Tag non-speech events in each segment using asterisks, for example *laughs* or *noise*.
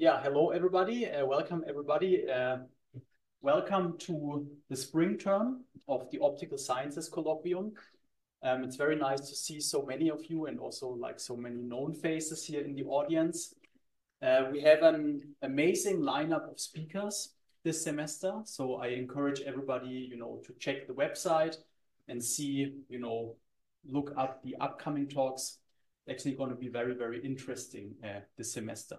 Yeah, hello everybody. Uh, welcome everybody. Uh, welcome to the spring term of the Optical Sciences Colloquium. Um, it's very nice to see so many of you and also like so many known faces here in the audience. Uh, we have an amazing lineup of speakers this semester, so I encourage everybody, you know, to check the website and see, you know, look up the upcoming talks. It's Actually, going to be very, very interesting uh, this semester.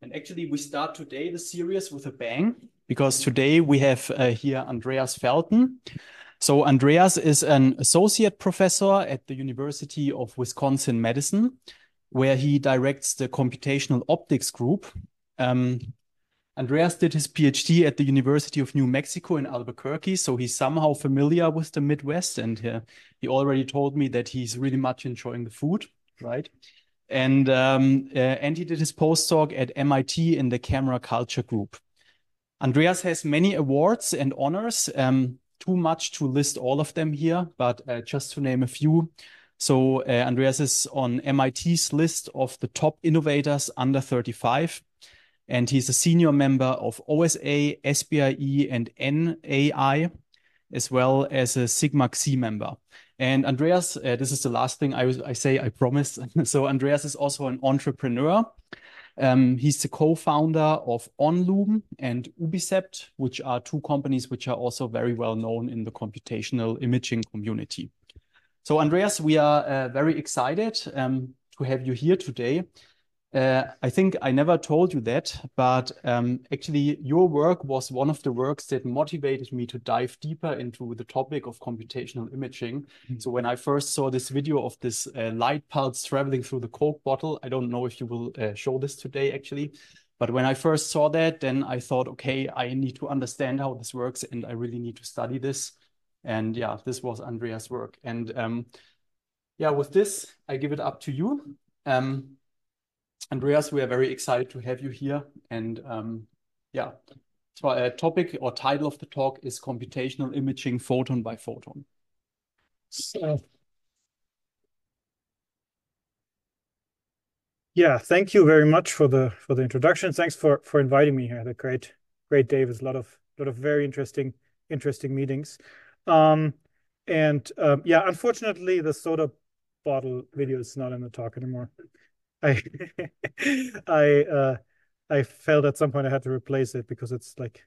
And actually, we start today the series with a bang because today we have uh, here Andreas Velten. So Andreas is an associate professor at the University of Wisconsin Madison, where he directs the computational optics group. Um, Andreas did his PhD at the University of New Mexico in Albuquerque, so he's somehow familiar with the Midwest, and uh, he already told me that he's really much enjoying the food, right? And um, uh, and he did his postdoc at MIT in the camera culture group. Andreas has many awards and honors. Um, too much to list all of them here, but uh, just to name a few. So uh, Andreas is on MIT's list of the top innovators under 35 and he's a senior member of OSA, SPIE, and NAI, as well as a Sigma Xi member. And Andreas, uh, this is the last thing I, I say, I promise. *laughs* so Andreas is also an entrepreneur. Um, he's the co-founder of OnLume and Ubicept, which are two companies which are also very well known in the computational imaging community. So Andreas, we are uh, very excited um, to have you here today. Uh, I think I never told you that, but um, actually, your work was one of the works that motivated me to dive deeper into the topic of computational imaging. Mm-hmm. So, when I first saw this video of this uh, light pulse traveling through the Coke bottle, I don't know if you will uh, show this today actually, but when I first saw that, then I thought, okay, I need to understand how this works and I really need to study this. And yeah, this was Andreas' work. And um, yeah, with this, I give it up to you. Um, Andreas, we are very excited to have you here. And um, yeah, so a topic or title of the talk is computational imaging photon by photon. So, yeah, thank you very much for the for the introduction. Thanks for for inviting me here. The great great day with a lot of lot of very interesting interesting meetings. Um, and um, yeah, unfortunately, the soda bottle video is not in the talk anymore. I *laughs* I uh, I felt at some point I had to replace it because it's like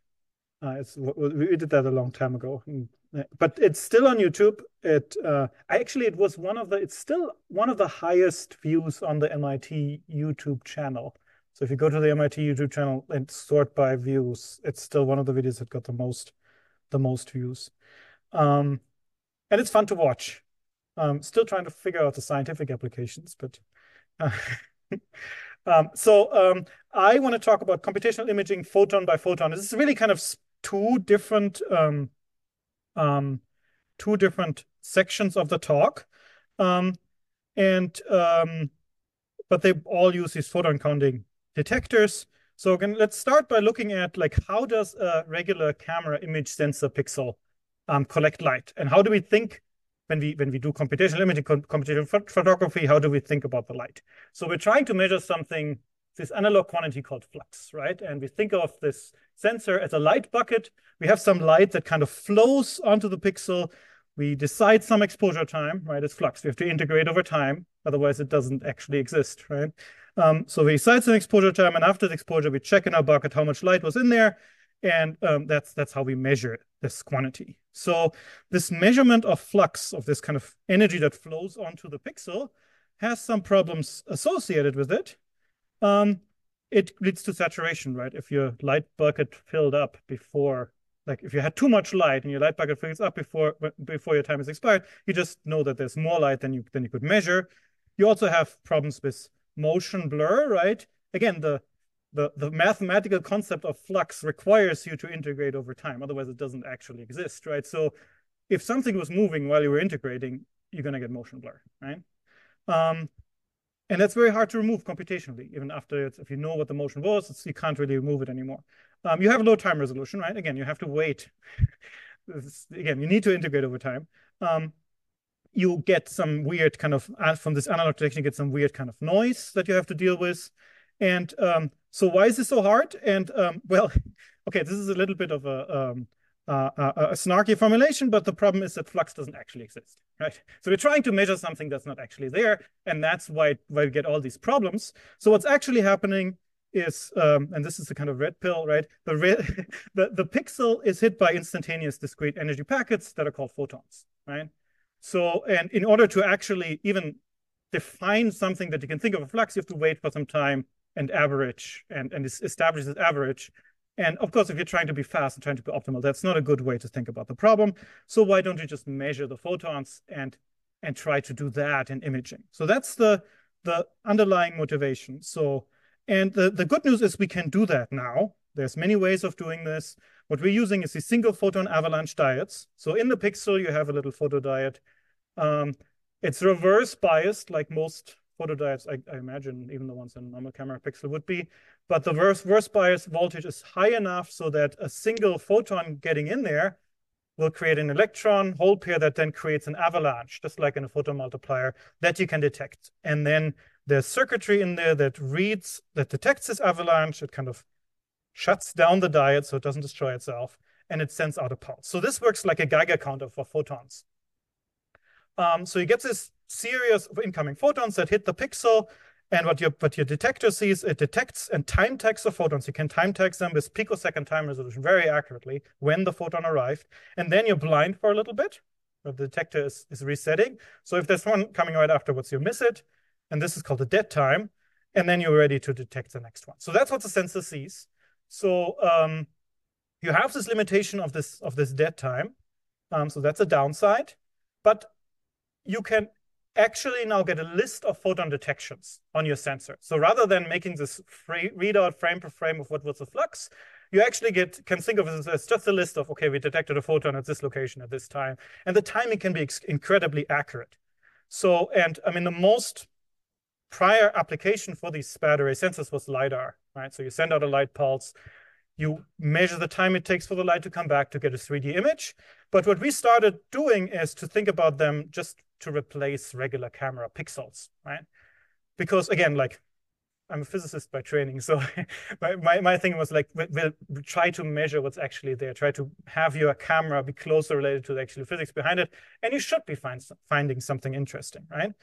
uh, it's we did that a long time ago, uh, but it's still on YouTube. It uh, actually it was one of the it's still one of the highest views on the MIT YouTube channel. So if you go to the MIT YouTube channel and sort by views, it's still one of the videos that got the most the most views, um, and it's fun to watch. Um, still trying to figure out the scientific applications, but *laughs* um, so um, I want to talk about computational imaging photon by photon. This is really kind of two different um, um two different sections of the talk, um, and um, but they all use these photon counting detectors. So again, let's start by looking at like how does a regular camera image sensor pixel collect light, and how do we think when we when we do computational imaging, computational photography, how do we think about the light? So we're trying to measure something, this analog quantity called flux, right? And we think of this sensor as a light bucket. We have some light that kind of flows onto the pixel. We decide some exposure time, right? It's flux. We have to integrate over time, otherwise it doesn't actually exist, right? Um, so we decide some exposure time, and after the exposure, we check in our bucket how much light was in there, and um, that's that's how we measure this quantity. So this measurement of flux of this kind of energy that flows onto the pixel has some problems associated with it. Um, it leads to saturation, right? If your light bucket filled up before, like if you had too much light and your light bucket fills up before before your time is expired, you just know that there's more light than you than you could measure. You also have problems with motion blur, right? Again, the the, the mathematical concept of flux requires you to integrate over time. Otherwise, it doesn't actually exist, right? So if something was moving while you were integrating, you're going to get motion blur, right? Um, and that's very hard to remove computationally, even after it's, if you know what the motion was, you can't really remove it anymore. Um, you have low time resolution, right? Again, you have to wait. *laughs* again, you need to integrate over time. Um, you get some weird kind of, uh, from this analog detection, you get some weird kind of noise that you have to deal with. And um, So why is this so hard? And um, well, *laughs* okay, this is a little bit of a, um, a, a, snarky formulation, but the problem is that flux doesn't actually exist, right? So we're trying to measure something that's not actually there, and that's why, why we get all these problems. So what's actually happening is, um, and this is the kind of red pill, right? The, red, *laughs* the, the pixel is hit by instantaneous discrete energy packets that are called photons, right? So, and in order to actually even define something that you can think of a flux, you have to wait for some time and average and, and establish this average. And of course, if you're trying to be fast and trying to be optimal, that's not a good way to think about the problem. So why don't you just measure the photons and and try to do that in imaging? So that's the the underlying motivation. So and the, the good news is we can do that now. There's many ways of doing this. What we're using is the single photon avalanche diodes. So in the pixel, you have a little photodiode. Um, it's reverse biased, like most photodiodes, I, I, imagine, even the ones in normal camera pixel would be. But the reverse, reverse bias voltage is high enough so that a single photon getting in there will create an electron hole pair that then creates an avalanche, just like in a photomultiplier, that you can detect. And then there's circuitry in there that reads, that detects this avalanche. It kind of shuts down the diode so it doesn't destroy itself, and it sends out a pulse. So this works like a Geiger counter for photons. Um, so you get this series of incoming photons that hit the pixel, and what your what your detector sees, it detects and time tags the photons. You can time tag them with picosecond time resolution very accurately when the photon arrived. And then you're blind for a little bit, the detector is, is resetting. So if there's one coming right afterwards, you miss it and this is called the dead time, and then you're ready to detect the next one. So that's what the sensor sees. So um, you have this limitation of this of this dead time. Um, so that's a downside, but you can actually now get a list of photon detections on your sensor. So rather than making this readout frame per frame of what was the flux, you actually get can think of it as just a list of okay, we detected a photon at this location at this time, and the timing can be incredibly accurate. So and I mean the most prior application for these SPAD array sensors was LiDAR, right? So you send out a light pulse, you measure the time it takes for the light to come back to get a 3D image. But what we started doing is to think about them just to replace regular camera pixels, right? Because again, like I'm a physicist by training, so *laughs* my, my, my thing was like, we'll, we'll, try to measure what's actually there, try to have your camera be closer related to the actual physics behind it, and you should be find, finding something interesting, right?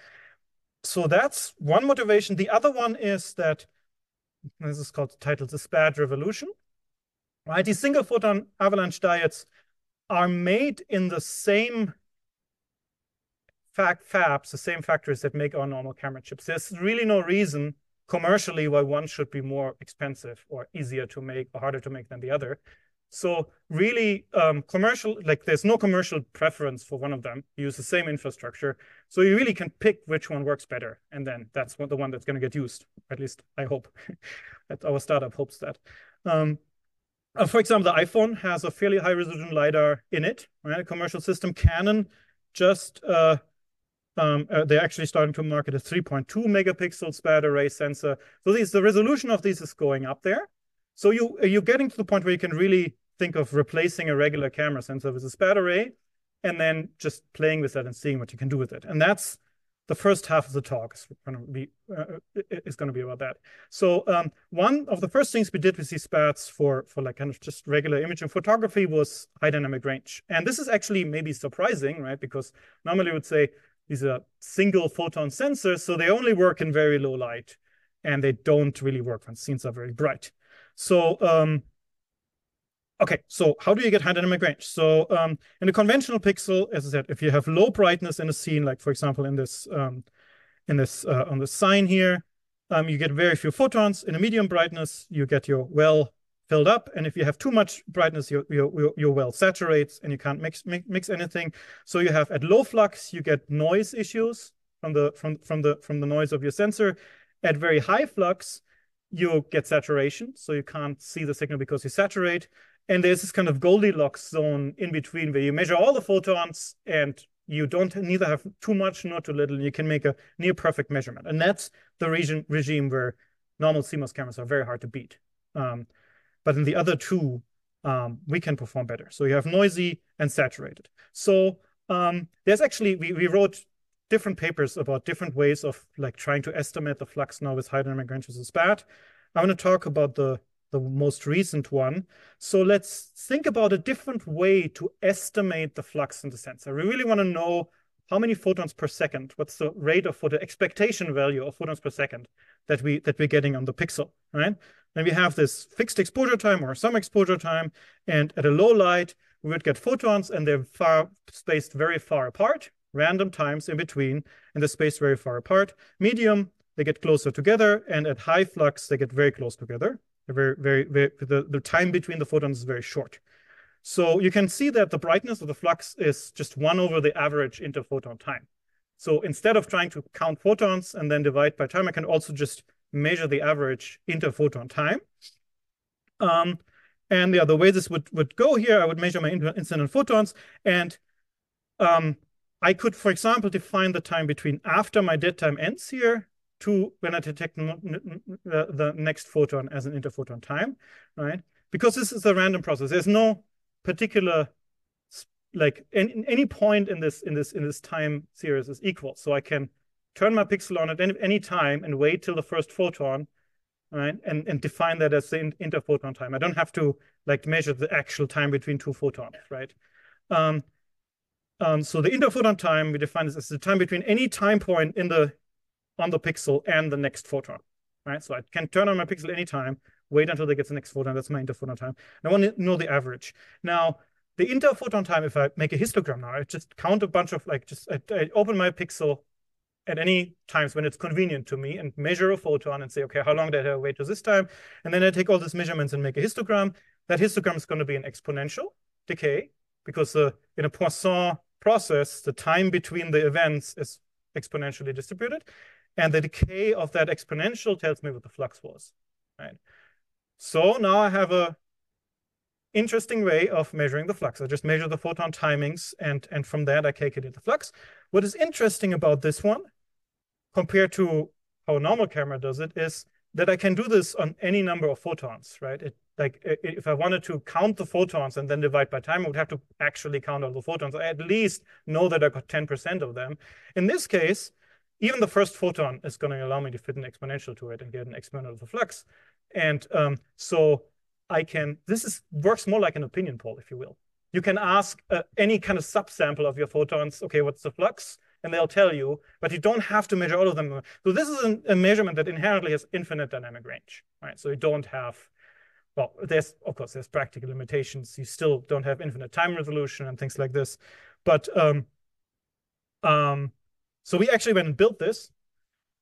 so that's one motivation. The other one is that this is called titled the SPAD revolution. Right, these single photon avalanche diodes are made in the same fact fabs, the same factories that make our normal camera chips. There's really no reason commercially why one should be more expensive or easier to make or harder to make than the other. So really um, commercial, like there's no commercial preference for one of them. You use the same infrastructure. So you really can pick which one works better. And then that's what the one that's going to get used. At least I hope *laughs* that our startup hopes that. Um, uh, for example, the iPhone has a fairly high resolution LiDAR in it, right? A commercial system. Canon just, uh, um, uh, they're actually starting to market a 3.2 megapixel SPAD array sensor. So these, the resolution of these is going up there. So you, you're getting to the point where you can really think of replacing a regular camera sensor with a SPAD array and then just playing with that and seeing what you can do with it. And that's the first half of the talk is going to be uh, is going to be about that. So um, one of the first things we did with these SPADs for for like kind of just regular imaging photography was high dynamic range. And this is actually maybe surprising, right? Because normally you would say these are single photon sensors, so they only work in very low light, and they don't really work when scenes are very bright. So, um, okay, so how do you get high dynamic range? So um, in a conventional pixel, as I said, if you have low brightness in a scene, like for example in this um, in this uh, on the sign here, um, you get very few photons. In a medium brightness, you get your well filled up, and if you have too much brightness, your your, your well saturates, and you can't mix, mix mix anything. So you have at low flux, you get noise issues from the from from the from the noise of your sensor. At very high flux, you get saturation, so you can't see the signal because you saturate. And there's this kind of Goldilocks zone in between where you measure all the photons and you don't neither have too much nor too little. You can make a near perfect measurement. And that's the region, regime where normal CMOS cameras are very hard to beat. Um, but in the other two, um, we can perform better. So you have noisy and saturated. So um, there's actually, we, we wrote different papers about different ways of like trying to estimate the flux now with high dynamic ranges of SPAD. I want to talk about the the most recent one. So let's think about a different way to estimate the flux in the sensor. We really want to know how many photons per second, what's the rate of the expectation value of photons per second that we that we're getting on the pixel, right? And we have this fixed exposure time or some exposure time, and at a low light, we would get photons and they're far spaced very far apart, random times in between, and they're spaced very far apart. Medium, they get closer together, and at high flux, they get very close together. They're very, very, very the, the time between the photons is very short. So you can see that the brightness of the flux is just one over the average interphoton time. So instead of trying to count photons and then divide by time, I can also just measure the average interphoton time. Um, and yeah, the way this would, would go here, I would measure my incident photons. And um, I could, for example, define the time between after my dead time ends here to when I detect the, the next photon as an interphoton time, right? Because this is a random process. There's no particular like any point in this in this in this time series is equal. So I can turn my pixel on at any, any time and wait till the first photon, right? And and define that as the interphoton time. I don't have to like measure the actual time between two photons, right? Um, um, so the interphoton time we define this as the time between any time point in the on the pixel and the next photon, right? So I can turn on my pixel anytime, wait until they get the next photon. That's my interphoton time. And I want to know the average. Now, the interphoton time, if I make a histogram now, I just count a bunch of like, just I, I open my pixel at any times when it's convenient to me and measure a photon and say, okay, how long did I wait to this time? And then I take all these measurements and make a histogram. That histogram is going to be an exponential decay because uh, in a Poisson process, the time between the events is exponentially distributed. And the decay of that exponential tells me what the flux was, right? So now I have a interesting way of measuring the flux. I just measure the photon timings, and, and from that I calculate the flux. What is interesting about this one, compared to how a normal camera does it, is that I can do this on any number of photons, right? It, like if I wanted to count the photons and then divide by time, I would have to actually count all the photons. I at least know that I got 10% of them. In this case, even the first photon is going to allow me to fit an exponential to it and get an exponent of the flux. And um, so I can, this is works more like an opinion poll, if you will. You can ask uh, any kind of subsample of your photons, okay, what's the flux? And they'll tell you, but you don't have to measure all of them. So this is an, a measurement that inherently has infinite dynamic range, right? So you don't have, well, there's, of course, there's practical limitations. You still don't have infinite time resolution and things like this. But um, um, so we actually went and built this.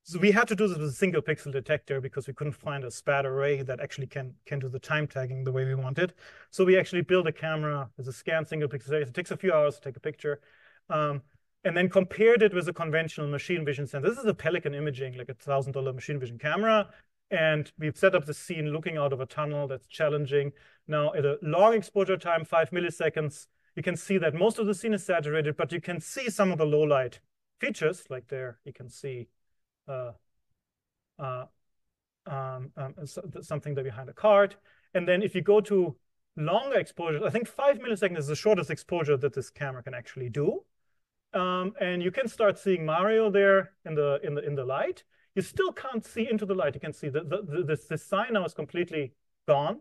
So we had to do this with a single pixel detector because we couldn't find a SPAD array that actually can, can do the time tagging the way we wanted. So we actually built a camera with a scan single pixel. It takes a few hours to take a picture. Um, and then compared it with a conventional machine vision sensor. This is a Pelican imaging, like a $1,000 machine vision camera. And we've set up the scene looking out of a tunnel that's challenging. Now, at a long exposure time, five milliseconds, you can see that most of the scene is saturated, but you can see some of the low light features, like there you can see um, um, something that behind a card. And then if you go to longer exposures, I think five milliseconds is the shortest exposure that this camera can actually do. Um, and you can start seeing Mario there in the in the in the light. You still can't see into the light. You can see the, the, the this, this sign now is completely gone.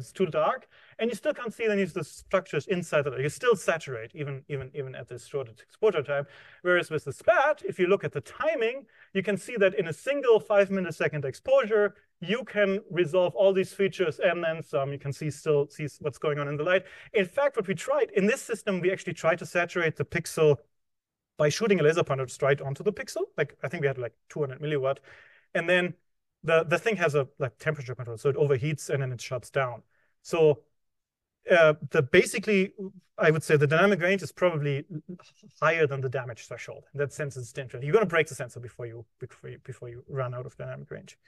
It's too dark, and you still can't see any of the structures inside the light. You still saturate, even, even, even at this short exposure time. Whereas with the SPAD, if you look at the timing, you can see that in a single five millisecond exposure, you can resolve all these features and then some. You can see still see what's going on in the light. In fact, what we tried in this system, we actually tried to saturate the pixel by shooting a laser pointer straight onto the pixel. Like I think we had like 200 milliwatt, and then the, the thing has a like temperature control, so it overheats and then it shuts down. So uh, the basically, I would say the dynamic range is probably higher than the damage threshold. In that sense, it's dangerous. You're going to break the sensor before you before you before you run out of dynamic range.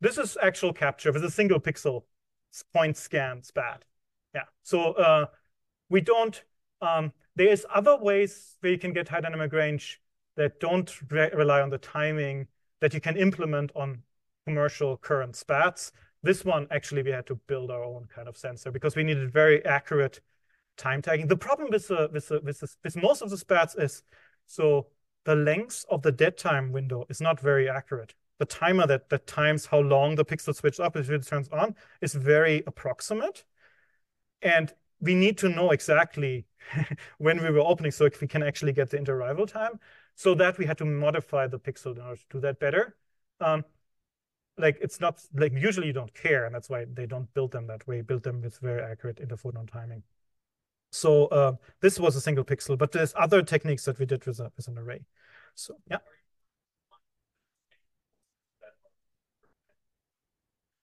This is actual capture with a single pixel point scan SPAD. Yeah. So uh, we don't. Um, there's other ways where you can get high dynamic range that don't re rely on the timing that you can implement on commercial current SPADs. This one, actually, we had to build our own kind of sensor because we needed very accurate time tagging. The problem with, the, with, the, with, the, with most of the SPADs is, so the length of the dead time window is not very accurate. the timer that that times how long the pixel switches up if it turns on is very approximate, and we need to know exactly *laughs* when we were opening so if we can actually get the interarrival time. So that we had to modify the pixel in order to do that better. Um, like it's not like usually you don't care, and that's why they don't build them that way. Build them with very accurate interphoton timing. So uh, this was a single pixel, but there's other techniques that we did with, a, with an array. So yeah.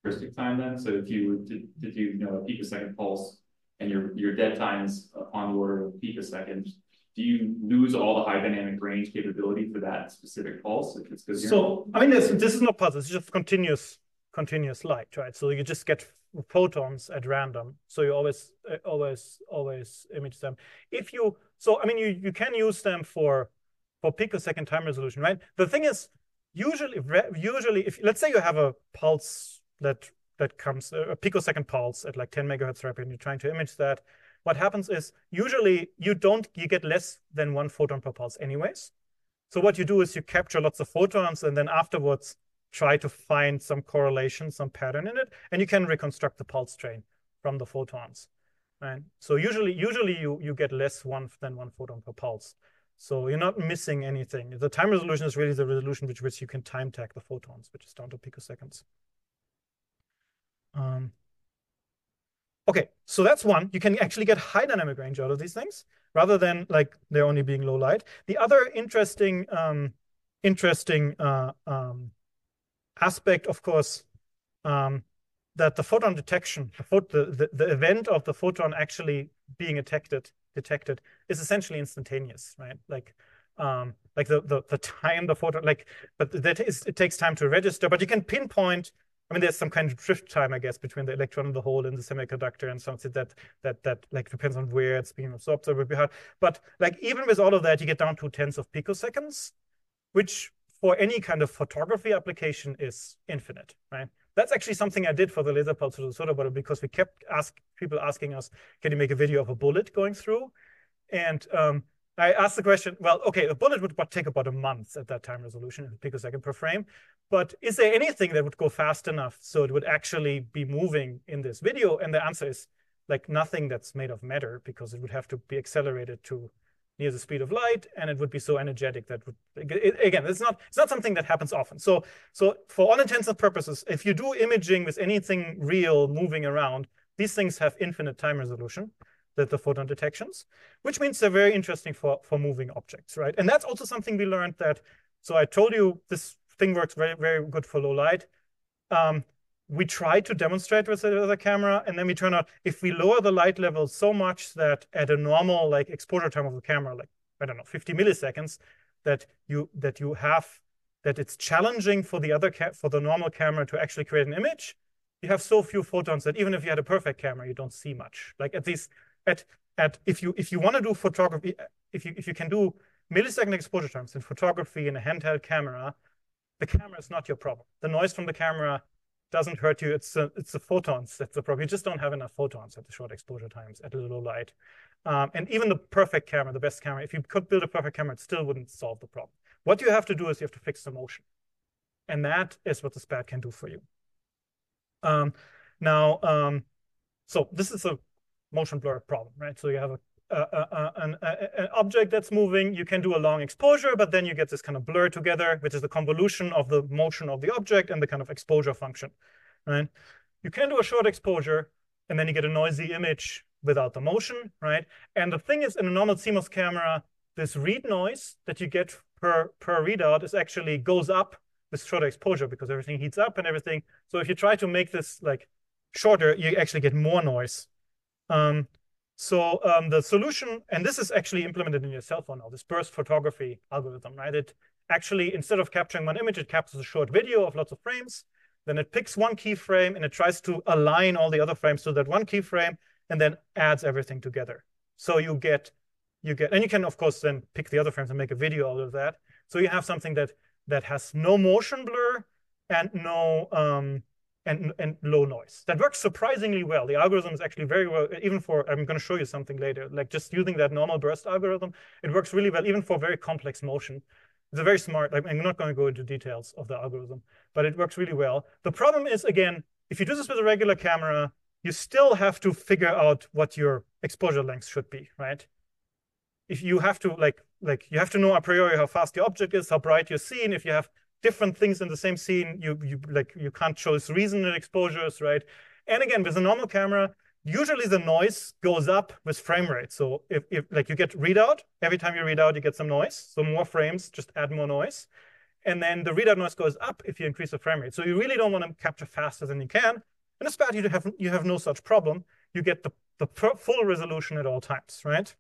Heuristic time then. So if you did, did you, know a picosecond pulse and your your dead time is on the order of picosecond, do you lose all the high dynamic range capability for that specific pulse? If it's so I mean this this is not pulse, it's just continuous continuous light, right? So you just get photons at random. So you always uh, always always image them. If you so I mean you you can use them for for picosecond time resolution, right? The thing is usually usually if let's say you have a pulse that that comes a picosecond pulse at like 10 megahertz rapid and you're trying to image that what happens is usually you don't you get less than one photon per pulse anyways. So what you do is you capture lots of photons and then afterwards try to find some correlation some pattern in it and you can reconstruct the pulse train from the photons right? So usually usually you you get less one than one photon per pulse. So you're not missing anything. The time resolution is really the resolution with which you can time tag the photons which is down to picoseconds. Um, okay, so that's one. You can actually get high dynamic range out of these things rather than like they're only being low light. The other interesting, um, interesting uh, um, aspect, of course, um, that the photon detection, the, the, the event of the photon actually being detected, detected is essentially instantaneous, right? Like, um, like the, the the time the photon, like, but that is it takes time to register, but you can pinpoint I mean, there's some kind of drift time, I guess, between the electron and the hole in the semiconductor and something that that that like depends on where it's being absorbed. So it would be hard. But like even with all of that, you get down to tens of picoseconds, which for any kind of photography application is infinite, right? That's actually something I did for the laser pulse soda bottle because we kept ask people asking us, can you make a video of a bullet going through? And um, I asked the question, well, okay, a bullet would take about a month at that time resolution, picosecond per frame. But is there anything that would go fast enough so it would actually be moving in this video? And the answer is like nothing that's made of matter because it would have to be accelerated to near the speed of light and it would be so energetic that would again it's not it's not something that happens often so so for all intents and purposes if you do imaging with anything real moving around these things have infinite time resolution the, the photon detections, which means they're very interesting for, for moving objects, right? And that's also something we learned that, so I told you this thing works very, very good for low light. Um, we tried to demonstrate with the camera, and then we turn out if we lower the light level so much that at a normal like exposure time of the camera, like I don't know, 50 milliseconds, that you that you have that it's challenging for the other for the normal camera to actually create an image. You have so few photons that even if you had a perfect camera, you don't see much. Like at least at at if you if you want to do photography, if you if you can do millisecond exposure times in photography in a handheld camera, the camera is not your problem. The noise from the camera doesn't hurt you. It's a, it's the photons that's the problem. You just don't have enough photons at the short exposure times at low light. Um, and even the perfect camera, the best camera, if you could build a perfect camera, it still wouldn't solve the problem. What you have to do is you have to fix the motion. And that is what the SPAD can do for you. Um, now, um, so this is a motion blur problem, right? So you have a, a, a, an, an, object that's moving, you can do a long exposure, but then you get this kind of blur together, which is the convolution of the motion of the object and the kind of exposure function, right? You can do a short exposure, and then you get a noisy image without the motion, right? And the thing is, in a normal CMOS camera, this read noise that you get per, per readout is actually goes up with shorter exposure because everything heats up and everything. So if you try to make this like shorter, you actually get more noise um, so um, the solution, and this is actually implemented in your cell phone now, this burst photography algorithm, right? It actually, instead of capturing one image, it captures a short video of lots of frames. Then it picks one keyframe and it tries to align all the other frames to that one keyframe and then adds everything together. So you get, you get, and you can of course then pick the other frames and make a video out of that. So you have something that that has no motion blur and no um, and, and low noise. That works surprisingly well. The algorithm is actually very well, even for, I'm going to show you something later, like just using that normal burst algorithm, it works really well, even for very complex motion. It's a very smart, I'm not going to go into details of the algorithm, but it works really well. The problem is, again, if you do this with a regular camera, you still have to figure out what your exposure length should be, right? If you have to like like you have to know a priori how fast the object is, how bright your scene. If you have different things in the same scene, you you like you can't choose resonant exposures, right? And again, with a normal camera, usually the noise goes up with frame rate. So if, if like you get readout, every time you read out, you get some noise. So more frames, just add more noise. And then the readout noise goes up if you increase the frame rate. So you really don't want to capture faster than you can. In a SPAD, you have, you have no such problem. You get the, the full resolution at all times, right?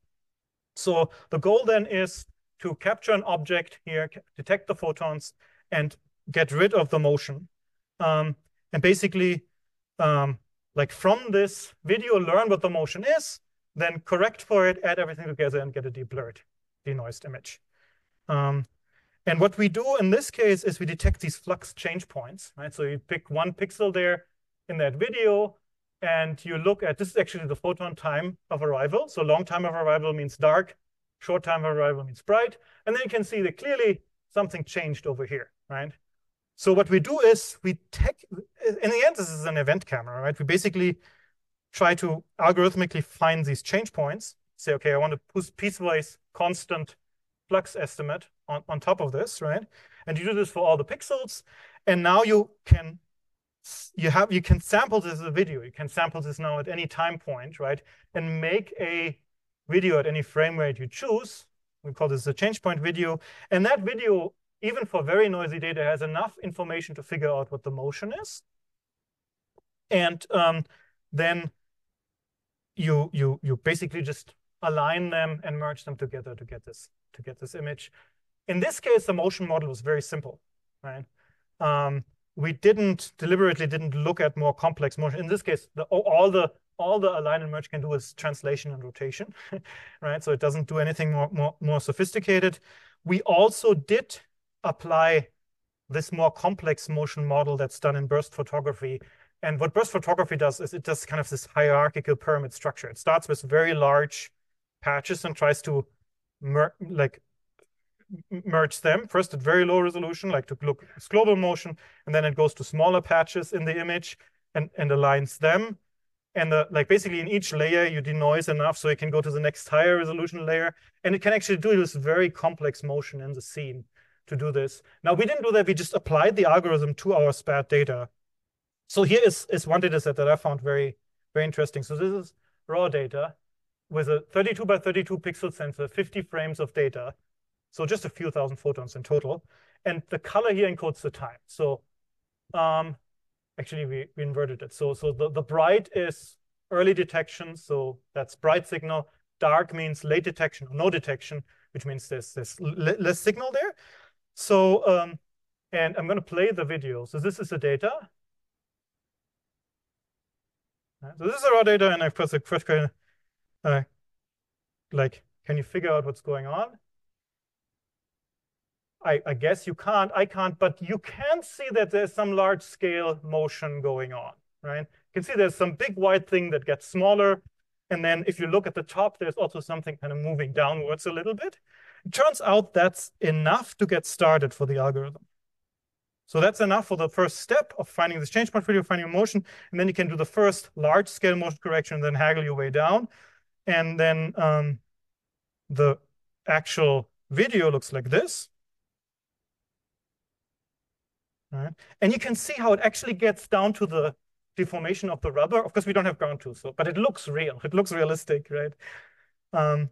So the goal then is to capture an object here, detect the photons, and get rid of the motion. Um, and basically, um, like from this video, learn what the motion is, then correct for it, add everything together, and get a deblurred, denoised image. Um, and what we do in this case is we detect these flux change points, right? So you pick one pixel there in that video, and you look at, this is actually the photon time of arrival. So long time of arrival means dark, short time of arrival means bright. And then you can see that clearly something changed over here, right? So what we do is we take, in the end, this is an event camera, right? We basically try to algorithmically find these change points, say, okay, I want to piecewise constant flux estimate on, on top of this, right? And you do this for all the pixels. And now you can you have you can sample this as a video. You can sample this now at any time point, right? And make a video at any frame rate you choose. We call this a change point video. And that video, even for very noisy data, has enough information to figure out what the motion is. And um, then you you you basically just align them and merge them together to get this to get this image. In this case, the motion model was very simple, right? Um, we didn't deliberately didn't look at more complex motion. In this case, the, all the all the align and merge can do is translation and rotation, *laughs* right? So it doesn't do anything more, more, more sophisticated. We also did apply this more complex motion model that's done in burst photography. And what burst photography does is it does kind of this hierarchical pyramid structure. It starts with very large patches and tries to mer like merge them first at very low resolution, like to look at global motion, and then it goes to smaller patches in the image and, and aligns them. And the, like basically in each layer, you denoise enough so it can go to the next higher resolution layer. And it can actually do this very complex motion in the scene to do this. Now, we didn't do that. We just applied the algorithm to our SPAD data. So here is, is one data set that I found very, very interesting. So this is raw data with a 32 by 32 pixel sensor, 50 frames of data. So just a few thousand photons in total. And the color here encodes the time. So um, actually we, we inverted it. So, so the, the bright is early detection. So that's bright signal. Dark means late detection or no detection, which means there's, there's less signal there. So, um, and I'm going to play the video. So this is the data. So this is the raw data, and of course, the question, uh, like, can you figure out what's going on? I, I, guess you can't, I can't, but you can see that there's some large scale motion going on, right? You can see there's some big white thing that gets smaller. And then if you look at the top, there's also something kind of moving downwards a little bit. It turns out that's enough to get started for the algorithm. So that's enough for the first step of finding this change point video, finding motion. And then you can do the first large scale motion correction, and then haggle your way down. And then um, the actual video looks like this. And you can see how it actually gets down to the deformation of the rubber. Of course, we don't have ground truth, so, but it looks real. It looks realistic, right? Um,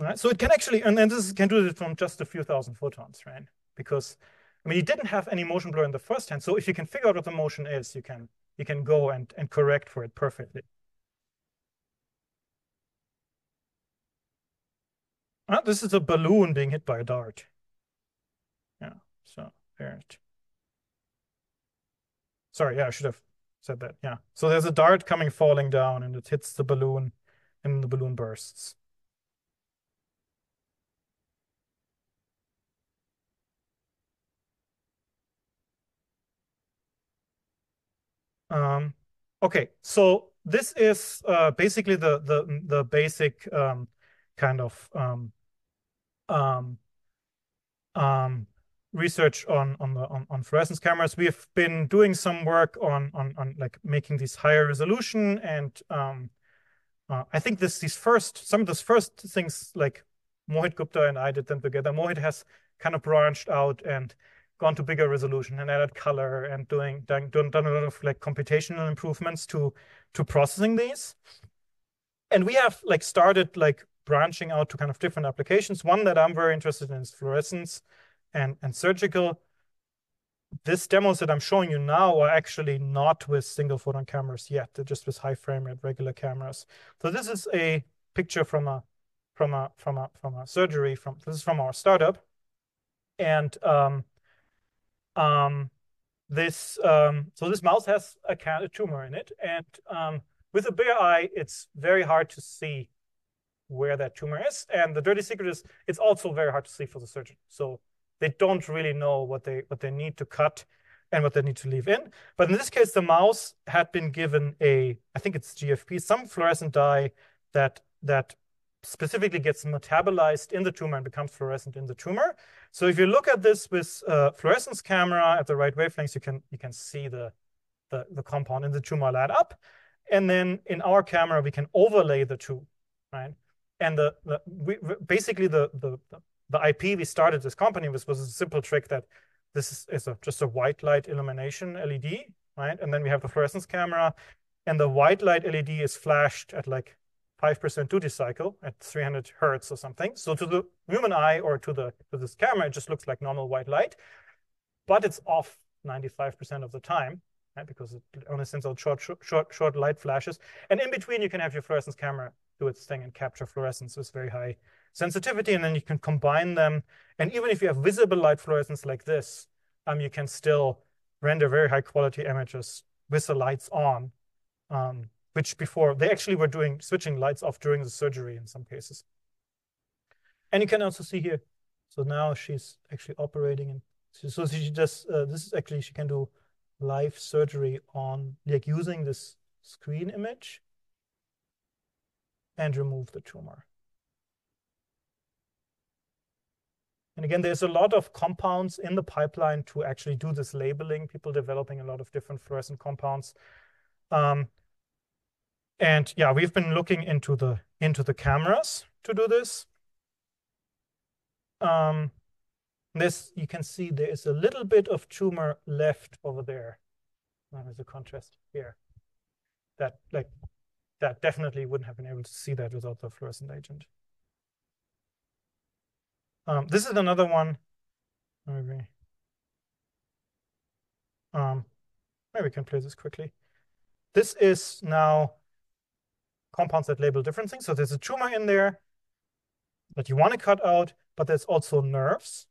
right? So it can actually, and then this can do it from just a few thousand photons, right? Because, I mean, you didn't have any motion blur in the first hand. So if you can figure out what the motion is, you can you can go and, and correct for it perfectly. Ah, this is a balloon being hit by a dart. Yeah, so there it. Sorry, yeah, I should have said that. Yeah. So there's a dart coming falling down and it hits the balloon and the balloon bursts. Um, okay, so this is uh, basically the the the basic um, kind of um, um, um, research on on the on, on fluorescence cameras. We have been doing some work on on on like making these higher resolution, and um, uh, I think this these first some of those first things like Mohit Gupta and I did them together. Mohit has kind of branched out and gone to bigger resolution and added color and doing done, done a lot of like computational improvements to to processing these. And we have like started like branching out to kind of different applications. One that I'm very interested in is fluorescence and, and surgical. This demos that I'm showing you now are actually not with single photon cameras yet. They're just with high frame rate regular cameras. So this is a picture from a from a from a from a surgery from this is from our startup. And um, um, this um, so this mouse has a, a tumor in it, and um, with a bare eye, it's very hard to see where that tumor is. And the dirty secret is it's also very hard to see for the surgeon. So they don't really know what they what they need to cut and what they need to leave in. But in this case, the mouse had been given a, I think it's GFP, some fluorescent dye that that specifically gets metabolized in the tumor and becomes fluorescent in the tumor. So if you look at this with a fluorescence camera at the right wavelengths, you can you can see the the, the compound in the tumor light up. And then in our camera, we can overlay the two, right? And the, the we, basically the, the, the IP we started this company with was a simple trick that this is, is a, just a white light illumination LED, right? And then we have the fluorescence camera and the white light LED is flashed at like 5% duty cycle at 300 hertz or something. So to the human eye or to the to this camera, it just looks like normal white light, but it's off 95% of the time right? because it only sends out short, short, short light flashes. And in between, you can have your fluorescence camera do its thing and capture fluorescence with very high sensitivity. And then you can combine them. And even if you have visible light fluorescence like this, um, you can still render very high quality images with the lights on, um, which before they actually were doing switching lights off during the surgery in some cases. And you can also see here, so now she's actually operating and so she just, uh, this is actually, she can do live surgery on like using this screen image and remove the tumor. And again, there's a lot of compounds in the pipeline to actually do this labeling, people developing a lot of different fluorescent compounds. Um, and yeah, we've been looking into the into the cameras to do this. Um, this, you can see there is a little bit of tumor left over there. There's a contrast here. That like that definitely wouldn't have been able to see that without the fluorescent agent. Um, this is another one. Maybe. Um, maybe we can play this quickly. This is now compounds that label different things. So there's a tumor in there that you want to cut out, but there's also nerves.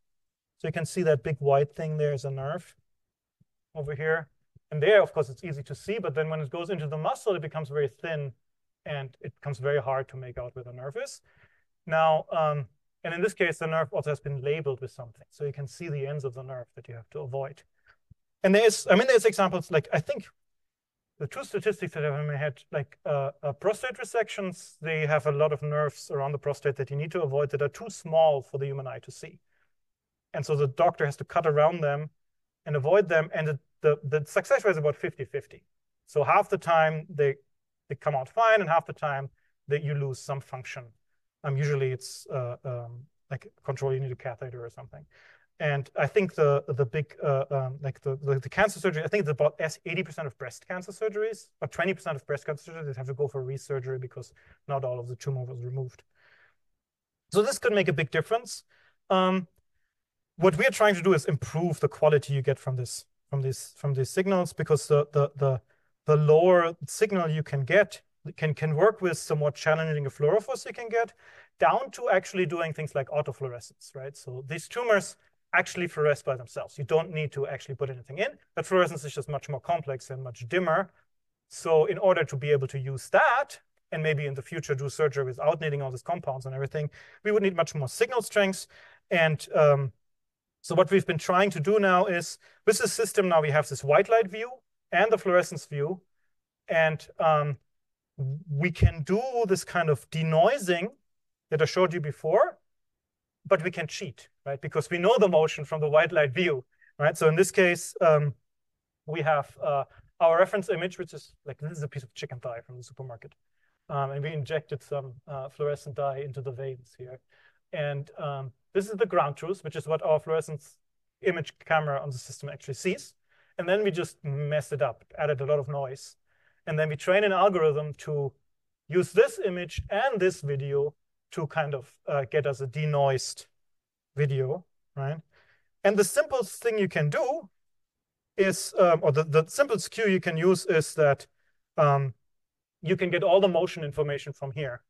So you can see that big white thing there is a nerve over here. And there, of course, it's easy to see, but then when it goes into the muscle, it becomes very thin and it becomes very hard to make out where the nerve is. Now, um, and in this case, the nerve also has been labeled with something. So you can see the ends of the nerve that you have to avoid. And there's, I mean, there's examples like, I think the two statistics that I've had, like uh, uh, prostate resections, they have a lot of nerves around the prostate that you need to avoid that are too small for the human eye to see. And so the doctor has to cut around them and avoid them. And the, the, the success rate is about 50-50. So half the time they, they come out fine, and half the time that you lose some function. Um, usually it's uh, um, like control, you need a catheter or something. And I think the the big uh, um, like the, the, the cancer surgery, I think it's about 80% of breast cancer surgeries, or 20% of breast cancer surgeries have to go for resurgery because not all of the tumor was removed. So this could make a big difference. Um, what we're trying to do is improve the quality you get from this from these from these signals because the the the, the lower signal you can get can can work with somewhat challenging fluorophores you can get down to actually doing things like autofluorescence, right? So these tumors actually fluoresce by themselves. You don't need to actually put anything in. But fluorescence is just much more complex and much dimmer. So in order to be able to use that, and maybe in the future do surgery without needing all these compounds and everything, we would need much more signal strengths. And um, so what we've been trying to do now is, with the system now we have this white light view and the fluorescence view, and um, we can do this kind of denoising that I showed you before, but we can cheat, right? Because we know the motion from the white light view, right? So in this case, um, we have uh, our reference image, which is like this is a piece of chicken thigh from the supermarket. Um, and we injected some uh, fluorescent dye into the veins here. And um, this is the ground truth, which is what our fluorescence image camera on the system actually sees. And then we just messed it up, added a lot of noise. And then we train an algorithm to use this image and this video to kind of uh, get us a denoised video, right? And the simplest thing you can do is, um, or the, the simplest cue you can use is that um, you can get all the motion information from here,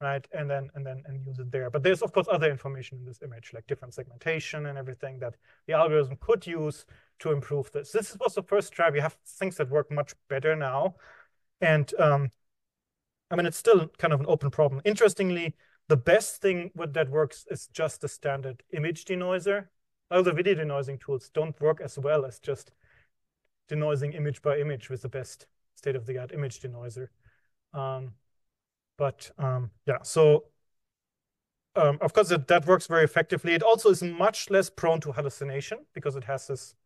right? And then and then and use it there. But there's of course other information in this image, like different segmentation and everything that the algorithm could use to improve this. This was the first try. We have things that work much better now. And um, I mean, it's still kind of an open problem. Interestingly, the best thing that works is just the standard image denoiser. All the video denoising tools don't work as well as just denoising image by image with the best state-of-the-art image denoiser. Um, but um, yeah, so um, of course that, that works very effectively. It also is much less prone to hallucination because it has this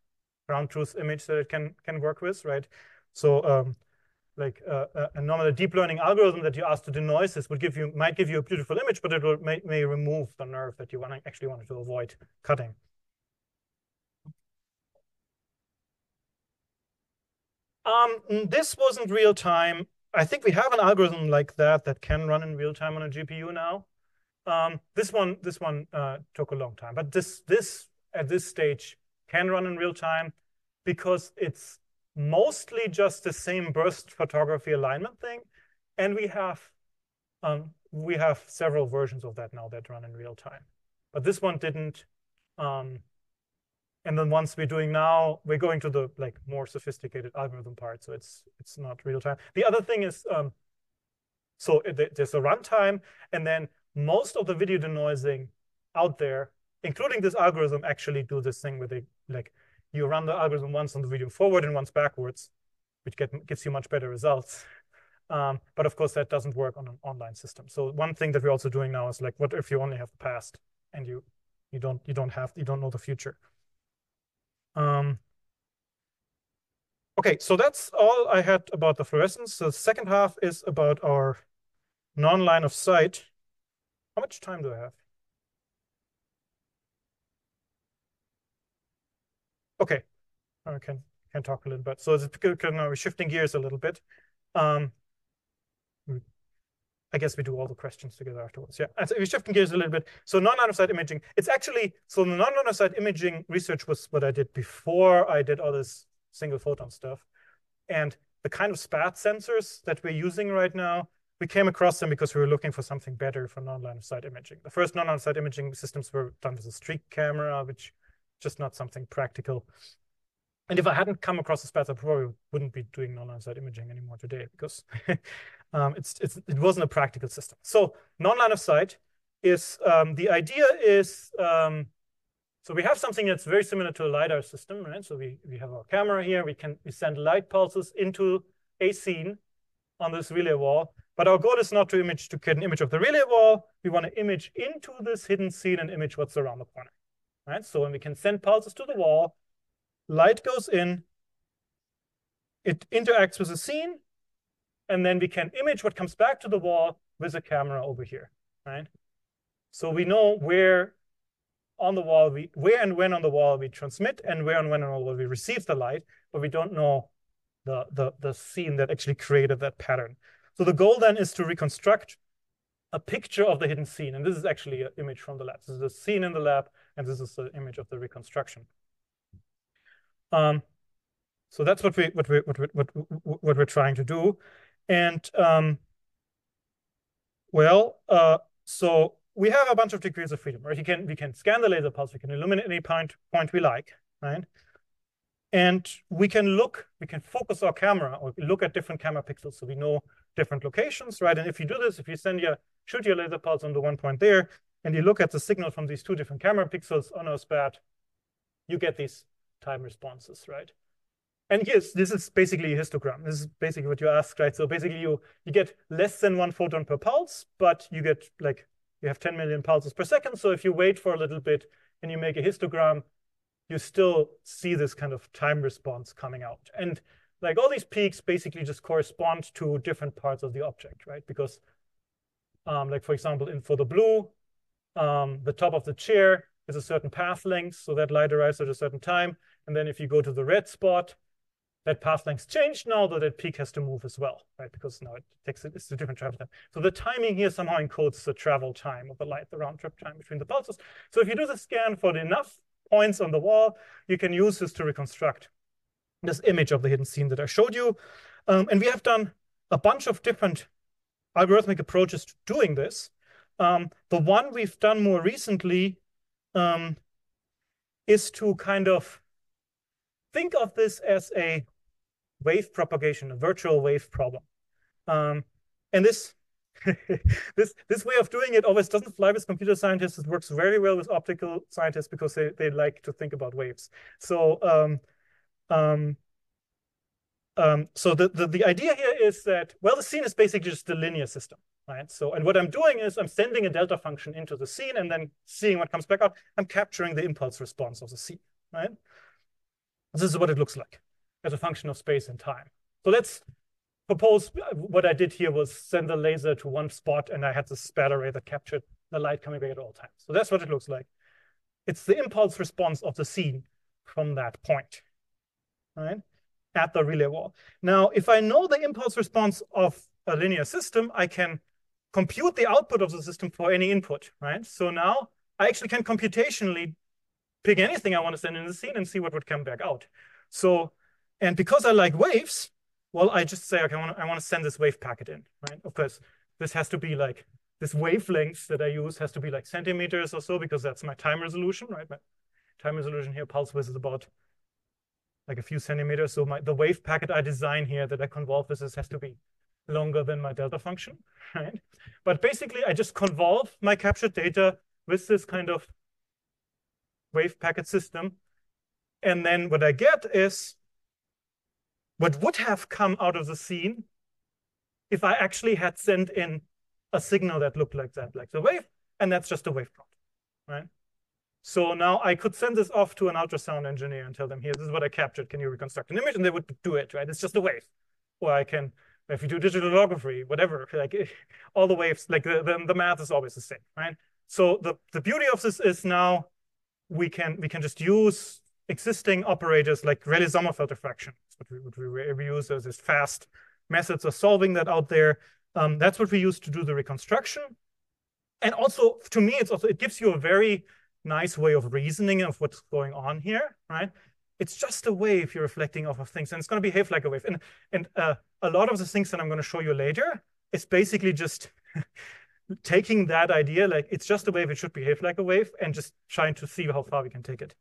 ground truth image that it can can work with, right? So um, like uh, a normal deep learning algorithm that you ask to denoise this would give you might give you a beautiful image, but it will may, may remove the nerve that you want actually wanted to avoid cutting. Um, this wasn't real time. I think we have an algorithm like that that can run in real time on a GPU now. Um, this one, this one uh, took a long time, but this, this at this stage can run in real time because it's mostly just the same burst photography alignment thing, and we have um, we have several versions of that now that run in real time. But this one didn't. Um, and then once we're doing now, we're going to the like more sophisticated algorithm part. So it's it's not real time. The other thing is, um, so it, there's a runtime, and then most of the video denoising out there, including this algorithm, actually do this thing where they like you run the algorithm once on the video forward and once backwards, which get, gives you much better results. Um, but of course, that doesn't work on an online system. So one thing that we're also doing now is like, what if you only have the past and you you don't you don't have you don't know the future? Um, okay, so that's all I had about the fluorescence. The second half is about our non-line of sight. How much time do I have? Okay, I can can talk a little bit. So it's now we're shifting gears a little bit. Um, I guess we do all the questions together afterwards. Yeah, and so we're shifting gears a little bit. So non-line of sight imaging, it's actually, so the non-line of sight imaging research was what I did before I did all this single photon stuff. And the kind of SPAD sensors that we're using right now, we came across them because we were looking for something better for non-line of sight imaging. The first non-line of sight imaging systems were done with a streak camera, which just not something practical. And if I hadn't come across the SPADs, I probably wouldn't be doing non-line of sight imaging anymore today because *laughs* um, it's, it's, it wasn't a practical system. So non-line of sight is, um, the idea is, um, so we have something that's very similar to a LiDAR system, right? So we, we have our camera here, we can we send light pulses into a scene on this relay wall, but our goal is not to image to get an image of the relay wall. We want to image into this hidden scene and image what's around the corner, right? So when we can send pulses to the wall, light goes in, it interacts with the scene, and then we can image what comes back to the wall with a camera over here, right? So we know where on the wall we where and when on the wall we transmit and where and when on the wall we receive the light, but we don't know the, the, the scene that actually created that pattern. So the goal then is to reconstruct a picture of the hidden scene. And this is actually an image from the lab. This is a scene in the lab, and this is the image of the reconstruction. Um, so that's what we what we what we, what what we're trying to do, and um, well, uh, so we have a bunch of degrees of freedom, right? You can we can scan the laser pulse, we can illuminate any point point we like, right? And we can look, we can focus our camera or look at different camera pixels, so we know different locations, right? And if you do this, if you send your shoot your laser pulse on the one point there, and you look at the signal from these two different camera pixels on our SPAD, you get these time responses, right? And yes, this is basically a histogram. This is basically what you ask, right? So basically you, you get less than one photon per pulse, but you get like, you have 10 million pulses per second. So if you wait for a little bit and you make a histogram, you still see this kind of time response coming out. And like all these peaks basically just correspond to different parts of the object, right? Because um, like for example, in for the blue, um, the top of the chair is a certain path length, so that light arrives at a certain time. And then if you go to the red spot, that path length changed now, though that peak has to move as well, right? Because now it takes it, it's a different travel time. So the timing here somehow encodes the travel time of the light, the round trip time between the pulses. So if you do the scan for enough points on the wall, you can use this to reconstruct this image of the hidden scene that I showed you. Um, and we have done a bunch of different algorithmic approaches to doing this. Um, the one we've done more recently um, is to kind of think of this as a wave propagation, a virtual wave problem. Um, and this, *laughs* this, this way of doing it always doesn't fly with computer scientists. It works very well with optical scientists because they, they like to think about waves. So, um, um, um, so the, the, the idea here is that, well, the scene is basically just a linear system, right? So, and what I'm doing is I'm sending a delta function into the scene and then seeing what comes back out. I'm capturing the impulse response of the scene, right? This is what it looks like as a function of space and time. So let's propose uh, what I did here was send the laser to one spot and I had the SPAD array that captured the light coming back at all times. So that's what it looks like. It's the impulse response of the scene from that point, right? At the relay wall. Now, if I know the impulse response of a linear system, I can compute the output of the system for any input, right? So now I actually can computationally pick anything I want to send in the scene and see what would come back out. So, and because I like waves, well, I just say, okay, I want to, I want to send this wave packet in, right? Of course, this has to be like, this wavelength that I use has to be like centimeters or so because that's my time resolution, right? My time resolution here, pulse width is about like a few centimeters. So my the wave packet I design here that I convolve with this has to be longer than my delta function, *laughs* right? But basically, I just convolve my captured data with this kind of wave packet system. And then what I get is what would have come out of the scene if I actually had sent in a signal that looked like that, like the wave, and that's just a wave plot, right? So now I could send this off to an ultrasound engineer and tell them, here, this is what I captured. Can you reconstruct an image? And they would do it, right? It's just a wave. Or I can, if you do digital lithography, whatever, *laughs* like *laughs* all the waves, like the, the, the math is always the same, right? So the, the beauty of this is now we can we can just use existing operators like Rayleigh-Sommerfeld diffraction. What we, what we use as fast methods of solving that out there. Um, that's what we use to do the reconstruction. And also, to me, it's also it gives you a very nice way of reasoning of what's going on here, right? It's just a wave you're reflecting off of things, and it's going to behave like a wave. And and uh, a lot of the things that I'm going to show you later is basically just *laughs* taking that idea, like it's just a wave, it should behave like a wave, and just trying to see how far we can take it.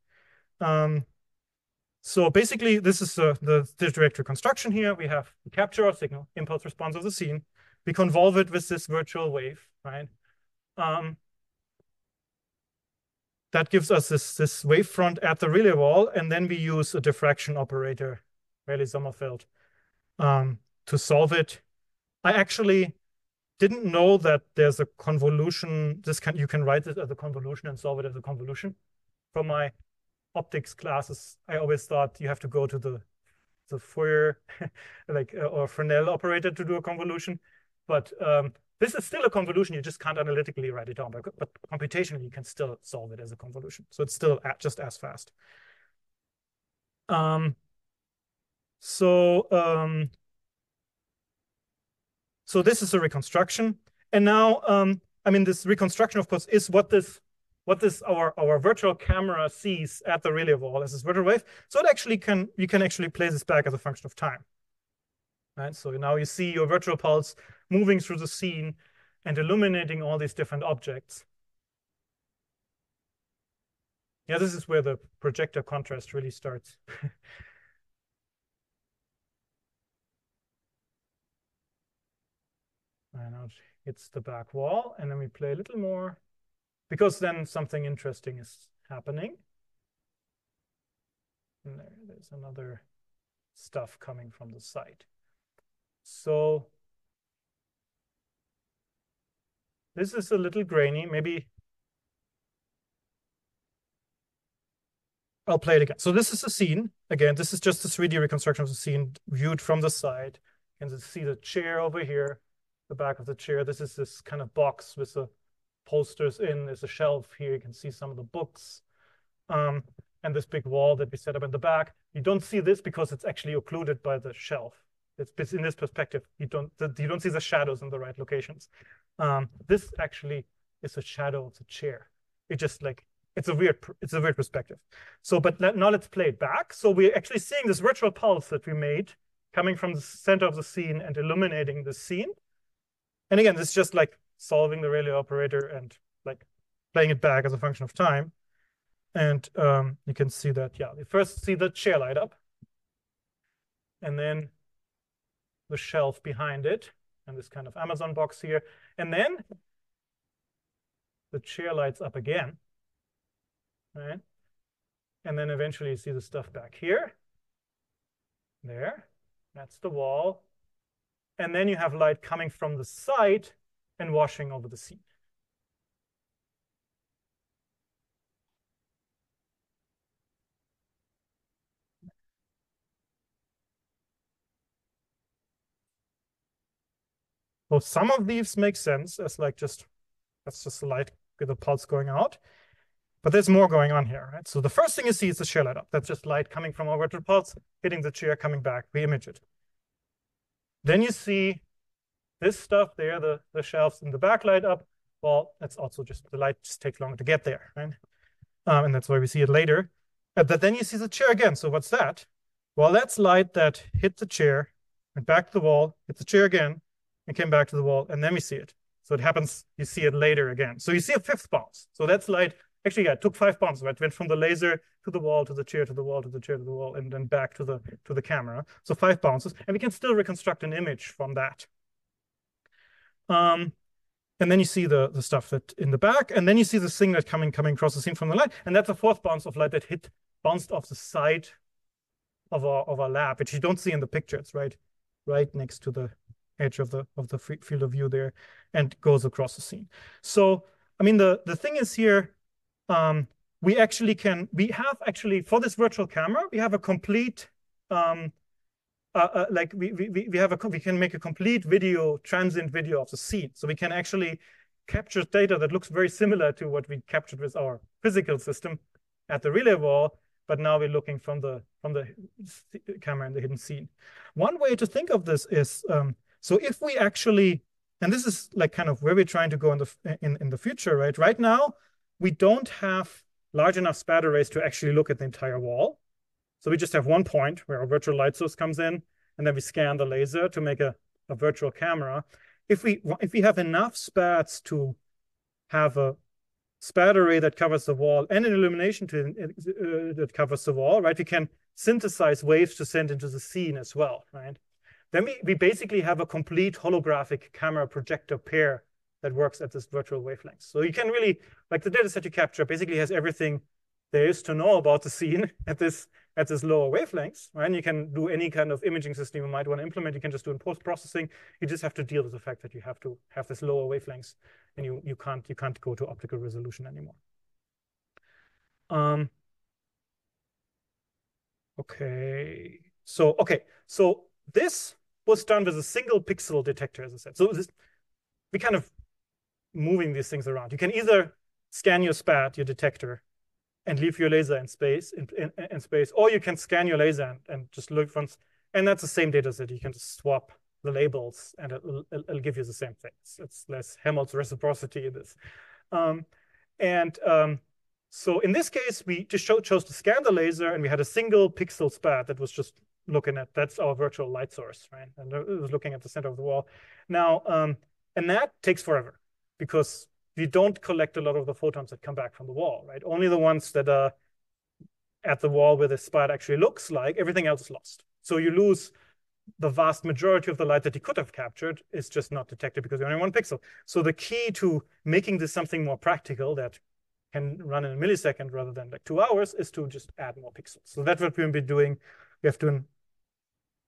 Um, so basically, this is uh, the, the direct reconstruction here. We have we capture our signal, impulse response of the scene. We convolve it with this virtual wave, right? Um, that gives us this, this wavefront at the relay wall, and then we use a diffraction operator, Rayleigh-Sommerfeld, um, to solve it. I actually didn't know that there's a convolution. This can you can write it as a convolution and solve it as a convolution. From my optics classes, I always thought you have to go to the the Fourier *laughs* like uh, or Fresnel operator to do a convolution, but um, this is still a convolution. You just can't analytically write it down, but, but computationally you can still solve it as a convolution. So it's still at, just as fast. Um, so um, so this is a reconstruction. And now, um, I mean, this reconstruction, of course, is what this what this our our virtual camera sees at the relay wall as this virtual wave. So it actually can you can actually play this back as a function of time. Right. So now you see your virtual pulse moving through the scene and illuminating all these different objects. Yeah, this is where the projector contrast really starts. *laughs* And it hits the back wall, and then we play a little more, because then something interesting is happening. And there, there's another stuff coming from the side. So this is a little grainy. Maybe I'll play it again. So this is the scene. Again, this is just a 3D reconstruction of the scene viewed from the side. You can see the chair over here, the back of the chair. This is this kind of box with the posters in. There's a shelf here. You can see some of the books. Um, and this big wall that we set up in the back. You don't see this because it's actually occluded by the shelf. It's in this perspective. You don't you don't see the shadows in the right locations. Um, this actually is a shadow of the chair. It just like it's a weird it's a weird perspective. So, but now let's play it back. So we're actually seeing this virtual pulse that we made coming from the center of the scene and illuminating the scene. And again, this is just like solving the Rayleigh operator and like playing it back as a function of time. And um, you can see that, yeah, we first see the chair light up. And then the shelf behind it and this kind of Amazon box here. And then the chair lights up again, right? And then eventually you see the stuff back here. There, that's the wall. And then you have light coming from the side and washing over the scene. Well, some of these make sense as like just, that's just light with a pulse going out. But there's more going on here, right? So the first thing you see is the chair light up. That's just light coming from our virtual pulse, hitting the chair, coming back, we image it. Then you see this stuff there, the, the shelves in the back light up. Well, that's also just, the light just takes longer to get there, right? Um, and that's why we see it later. Uh, but then you see the chair again. So what's that? Well, that's light that hit the chair, went back to the wall, hit the chair again, and came back to the wall, and then we see it. So it happens, you see it later again. So you see a fifth bounce. So that's light. Actually, yeah, it took five bounces, right? Went from the laser to the wall, to the chair, to the wall, to the chair, to the wall, and then back to the to the camera. So five bounces, and we can still reconstruct an image from that. Um, and then you see the, the stuff that in the back, and then you see the thing that coming coming across the scene from the light, and that's a fourth bounce of light that hit bounced off the side of our of our lab, which you don't see in the picture. It's right right next to the edge of the of the field of view there and goes across the scene. So I mean the the thing is here um, we actually can we have actually for this virtual camera we have a complete um, uh, uh, like we, we we have a we can make a complete video transient video of the scene so we can actually capture data that looks very similar to what we captured with our physical system at the relay wall but now we're looking from the from the camera in the hidden scene one way to think of this is um, so if we actually, and this is like kind of where we're trying to go in the in, in the future, right? Right now, we don't have large enough SPAD arrays to actually look at the entire wall. So we just have one point where our virtual light source comes in, and then we scan the laser to make a, a virtual camera. If we if we have enough SPADs to have a SPAD array that covers the wall and an illumination to, uh, that covers the wall, right? We can synthesize waves to send into the scene as well, right? Then we, we basically have a complete holographic camera projector pair that works at this virtual wavelength. So you can really, like the data set you capture basically has everything there is to know about the scene *laughs* at this at this lower wavelengths, right? And you can do any kind of imaging system you might want to implement. You can just do in post-processing. You just have to deal with the fact that you have to have this lower wavelengths and you, you can't you can't go to optical resolution anymore. Um, okay. So okay, so this was done with a single pixel detector, as I said. So this, we kind of moving these things around. You can either scan your SPAD, your detector, and leave your laser in space, in, in, in space, or you can scan your laser and, and, just look once, and that's the same data set. You can just swap the labels, and it'll, it'll give you the same thing. It's, less Helmholtz reciprocity in this. Um, and um, so in this case, we just chose to scan the laser, and we had a single pixel SPAD that was just looking at that's our virtual light source, right? And it was looking at the center of the wall. Now, um, and that takes forever because we don't collect a lot of the photons that come back from the wall, right? Only the ones that are at the wall where the spot actually looks like, everything else is lost. So you lose the vast majority of the light that you could have captured is just not detected because you're only one pixel. So the key to making this something more practical that can run in a millisecond rather than like two hours is to just add more pixels. So that's what we've been doing. We have to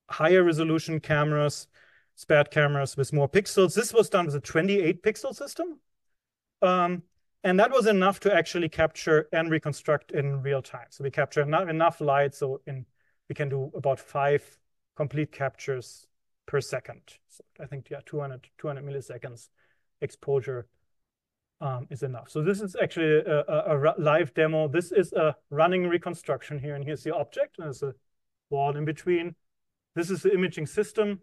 higher resolution cameras, SPAD cameras with more pixels. This was done with a 28 pixel system. Um, and that was enough to actually capture and reconstruct in real time. So we capture enough, enough light, so in we can do about five complete captures per second. So I think yeah, 200, 200 milliseconds exposure um, is enough. So this is actually a, a, a, live demo. This is a running reconstruction here, and here's the object. And there's a wall in between. This is the imaging system.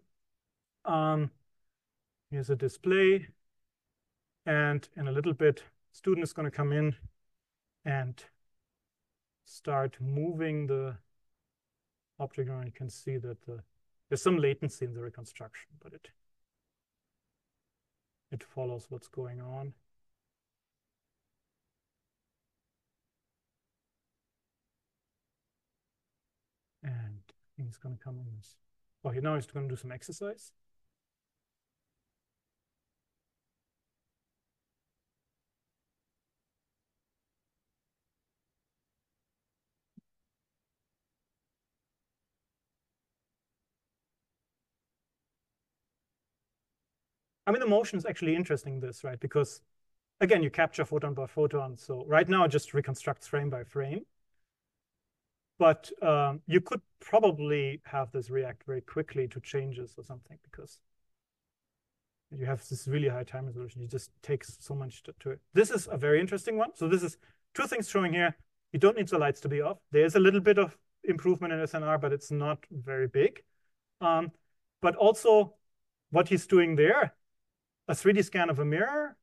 Um, here's a display. And in a little bit, student is going to come in and start moving the object around. You can see that the, there's some latency in the reconstruction, but it it follows what's going on. And he's going to come in. This. Oh, now he's going to do some exercise. I mean, the motion is actually interesting this, right? Because again, you capture photon by photon. So right now it just reconstructs frame by frame. But um, you could probably have this react very quickly to changes or something because you have this really high time resolution. It just takes so much to, to it. This is a very interesting one. So this is two things showing here. You don't need the lights to be off. There's a little bit of improvement in SNR, but it's not very big. Um, but also what he's doing there a 3D scan of a mirror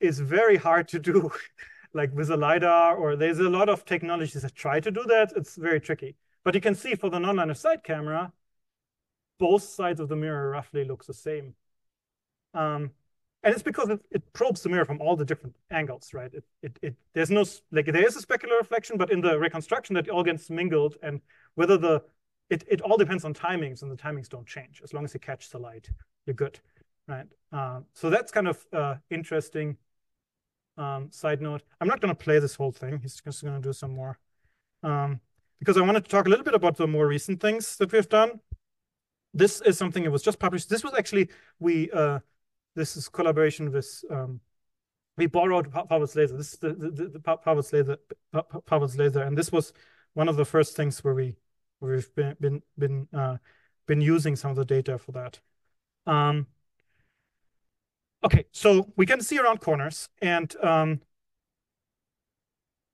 is very hard to do, *laughs* like with a LiDAR, or there's a lot of technologies that try to do that. It's very tricky. But you can see for the non-line of sight camera, both sides of the mirror roughly looks the same. Um, and it's because it, it, probes the mirror from all the different angles, right? It, it, it, there's no, like there is a specular reflection, but in the reconstruction that all gets mingled and whether the, it, it all depends on timings and the timings don't change. As long as you catch the light, you're good right? Uh, so that's kind of uh, interesting um, side note. I'm not going to play this whole thing. He's just going to do some more um, because I wanted to talk a little bit about the more recent things that we've done. This is something that was just published. This was actually we. Uh, this is collaboration with. Um, we borrowed Pavel's laser. This is the, the, the Pavel's laser. Pavel's laser, and this was one of the first things where we where we've been been been uh, been using some of the data for that. Um, Okay, so we can see around corners. And um,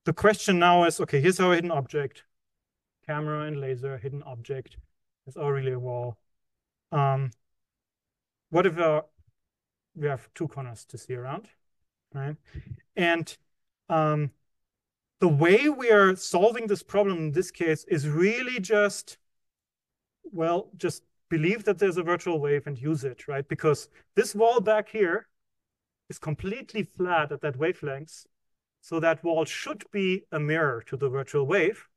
the question now is, okay, here's our hidden object. Camera and laser, hidden object. It's our a wall. Um, what if uh, we have two corners to see around, right? And um, the way we are solving this problem in this case is really just, well, just believe that there's a virtual wave and use it, right? Because this wall back here is completely flat at that wavelength. So that wall should be a mirror to the virtual wave.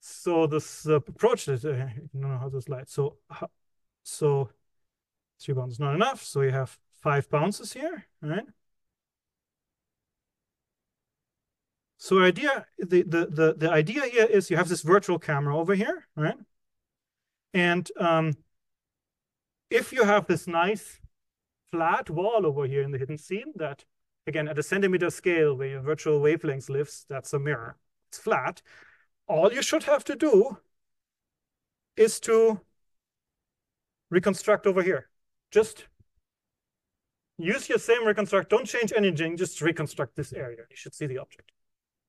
So this uh, approach is, uh, *laughs* I don't know how to slide. So, so three bounces is not enough. So you have five bounces here, right? So idea, the, the, the, the idea here is you have this virtual camera over here, right? And um, if you have this nice flat wall over here in the hidden scene that, again, at a centimeter scale where your virtual wavelength lives, that's a mirror. It's flat. All you should have to do is to reconstruct over here. Just use your same reconstruct. Don't change anything. Just reconstruct this area. You should see the object.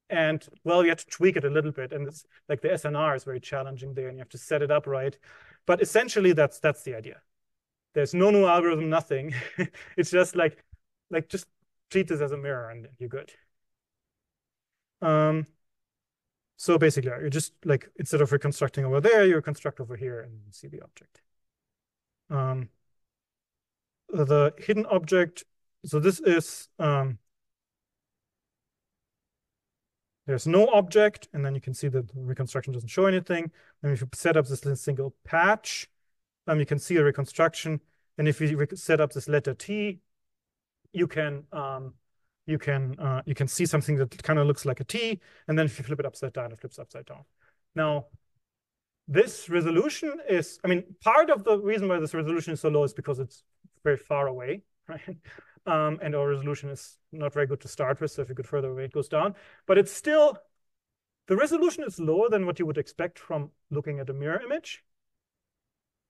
And well, you have to tweak it a little bit. And it's like the SNR is very challenging there and you have to set it up right. But essentially that's that's the idea. There's no new algorithm, nothing. *laughs* it's just like, like just treat this as a mirror and you're good. Um, so basically, you're just like, instead of reconstructing over there, you reconstruct over here and see the object. Um, the hidden object, so this is, um, there's no object, and then you can see that the reconstruction doesn't show anything. And if you set up this single patch, um, you can see a reconstruction. And if you set up this letter T, you can um, you can uh, you can see something that kind of looks like a T. And then if you flip it upside down, it flips upside down. Now, this resolution is, I mean, part of the reason why this resolution is so low is because it's very far away. Right? Um, and our resolution is not very good to start with, so if you go further away, it goes down. But it's still, the resolution is lower than what you would expect from looking at a mirror image.